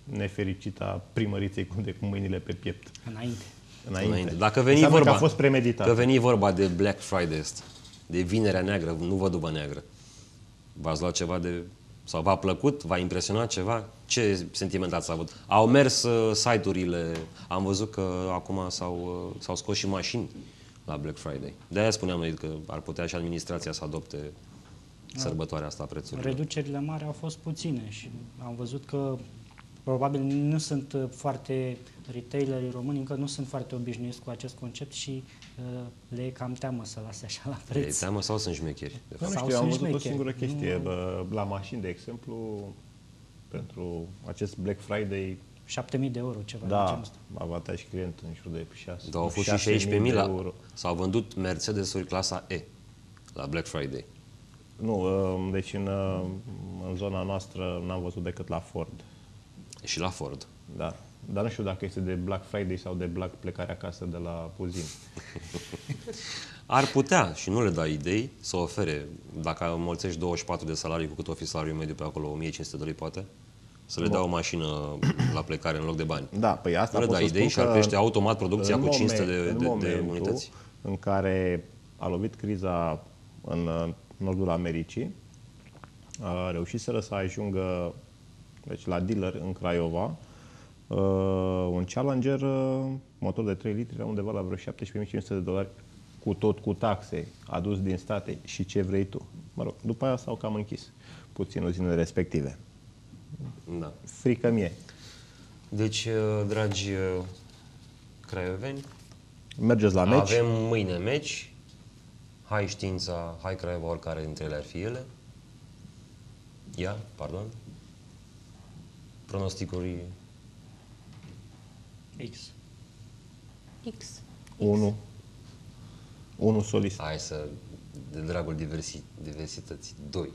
nefericită a primăriței cu, de, cu mâinile pe piept. Înainte. Înainte. Înainte. Dacă veni Înseamnă vorba, că a fost premeditat. Că veni vorba de Black Friday ăsta, de vinerea neagră, nu vă după neagră. V-ați luat ceva de... Sau v-a plăcut? V-a impresionat ceva? Ce sentiment ați avut? Au mers uh, site-urile, am văzut că acum s-au, uh, s-au scos și mașini la Black Friday. De-aia spuneam noi că ar putea și administrația să adopte sărbătoarea asta a prețurilor. Reducerile mari au fost puține și am văzut că probabil nu sunt uh, foarte retailerii români, încă nu sunt foarte obișnuiți cu acest concept și uh, le e cam teamă să lase așa la Le preț. teamă sau sunt șmecheri? De Nu fapt? Sau știu, am sunt văzut o șmecheri. singură chestie. Nu- Bă, la mașini, de exemplu, pentru acest Black Friday, 7000 de euro, ceva de da, genul ăsta. avantaj client în jur de 6 Dar au fost și 16.000 la... S-au vândut Mercedes-uri clasa E la Black Friday. Nu, uh, deci în, uh, în zona noastră n-am văzut decât la Ford. Și la Ford. Da. Dar nu știu dacă este de Black Friday sau de Black plecare acasă de la Puzin. Ar putea, și nu le dai idei, să ofere, dacă înmulțești 24 de salarii cu cât o fi salariul mediu pe acolo, 1500 de lei poate, să le dea o mașină la plecare în loc de bani. Da, păi asta Nu le pot dai să idei spun și ar că crește automat producția în cu 500 de, moment- de, în de momentul unități. în care a lovit criza în uh, nordul Americii, a reușit să să ajungă deci la dealer în Craiova uh, un Challenger uh, motor de 3 litri la undeva la vreo 17.500 de dolari cu tot cu taxe adus din state și ce vrei tu. Mă rog, după aia s-au cam închis puțin uzinele respective. Da. Frică mie. Deci, uh, dragi uh, craioveni, Mergeți la meci. avem mâine meci, hai știința, hai Craiova, oricare dintre ele ar fi ele. Ia, pardon. Pronosticuri X. X. 1. 1 solist. Hai să, de dragul diversi, diversității, 2.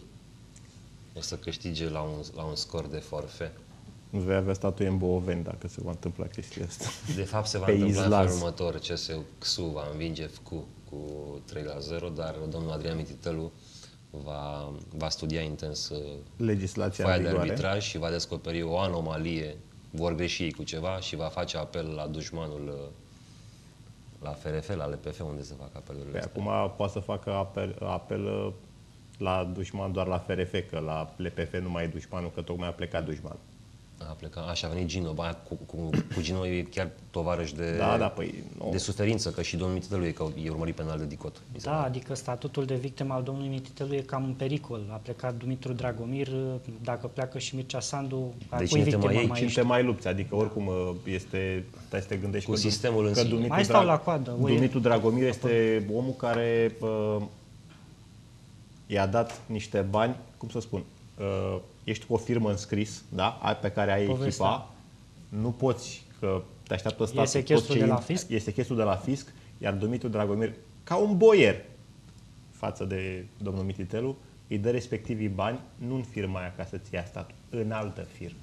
O să câștige la un, la un scor de forfe. Nu vei avea statuie în Booveni dacă se va întâmpla chestia asta. De fapt, se va Pe întâmpla în Izlaz. felul următor. CSU XU va învinge FCU cu 3 la 0, dar domnul Adrian Mititelu va, va studia intens uh, Legislația foaia în de vigoare. arbitraj și va descoperi o anomalie, vor greși ei cu ceva și va face apel la dușmanul uh, la FRF, la LPF, unde se fac apelurile Păi astea. acum poate să facă apel, apel uh, la dușman doar la FRF, că la LPF nu mai e dușmanul, că tocmai a plecat dușman. A plecat, așa a venit Gino, ba, cu, cu, cu Gino e chiar tovarăș de, Da, da, păi, nu. de suferință, că și domnul Mititelu e, că e urmărit penal de dicot. mi se Da, pare. adică statutul de victimă al domnului Mititelu e cam în pericol. A plecat Dumitru Dragomir, dacă pleacă și Mircea Sandu, a Deci cui cine te victimă mai iei? mai Cine ești? te mai lupți? Adică oricum uh, este, stai să te gândești Cu că, sistemul în că sine. Dumitru, Mai stau la coadă, o e- Dumitru Dragomir este omul care uh, i-a dat niște bani, cum să spun, uh, ești cu o firmă înscris, da? Ai pe care ai Povestea. echipa, nu poți că te așteaptă statul Este tot chestul ce de la int- fisc? Este chestul de la fisc, iar Dumitru Dragomir, ca un boier față de domnul Mititelu, îi dă respectivii bani, nu în firma aia ca să-ți ia statul, în altă firmă.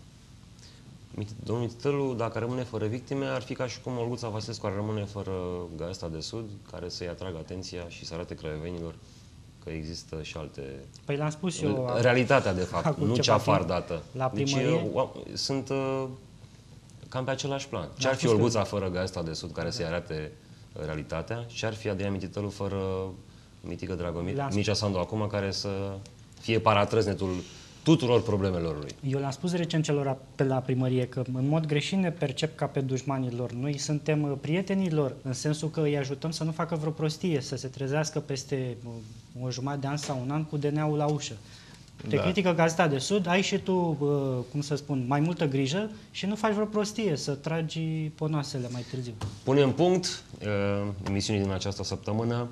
Mit- Domnul Mititelu, dacă rămâne fără victime, ar fi ca și cum Olguța Vasescu ar rămâne fără Gazeta de Sud, care să-i atragă atenția și să arate craiovenilor că există și alte... Păi l-am spus eu. a- Realitatea, de fapt, acum nu ceva cea timp, fardată. La Deci primărie, uh, oam- sunt uh, cam pe același plan. Ce ar fi spus că- Olguța fără Gazeta de Sud, care să-i arate uh, realitatea? Ce ar fi Adrian Mititelu fără Mitică Dragomir? Le-am Mircea Sandu acum, care să fie paratrăznetul tuturor problemelor lui. Eu le-am spus recent celor pe la primărie că în mod greșit ne percep ca pe dușmanii lor. Noi suntem uh, prietenii lor, în sensul că îi ajutăm să nu facă vreo prostie, să se trezească peste uh, o jumătate de an sau un an cu DNA-ul la ușă. Te Da. critică Gazeta de Sud, ai și tu, uh, cum să spun, mai multă grijă și nu faci vreo prostie, să tragi ponoasele mai târziu. Punem punct uh, emisiunii din această săptămână.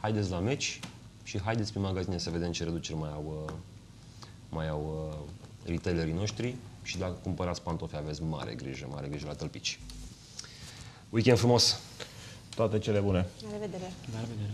Haideți la meci și haideți pe magazine să vedem ce reduceri mai au, uh, mai au uh, retailerii noștri și dacă cumpărați pantofi aveți mare grijă, mare grijă la tălpici. Weekend frumos! Toate cele bune! La revedere! La revedere!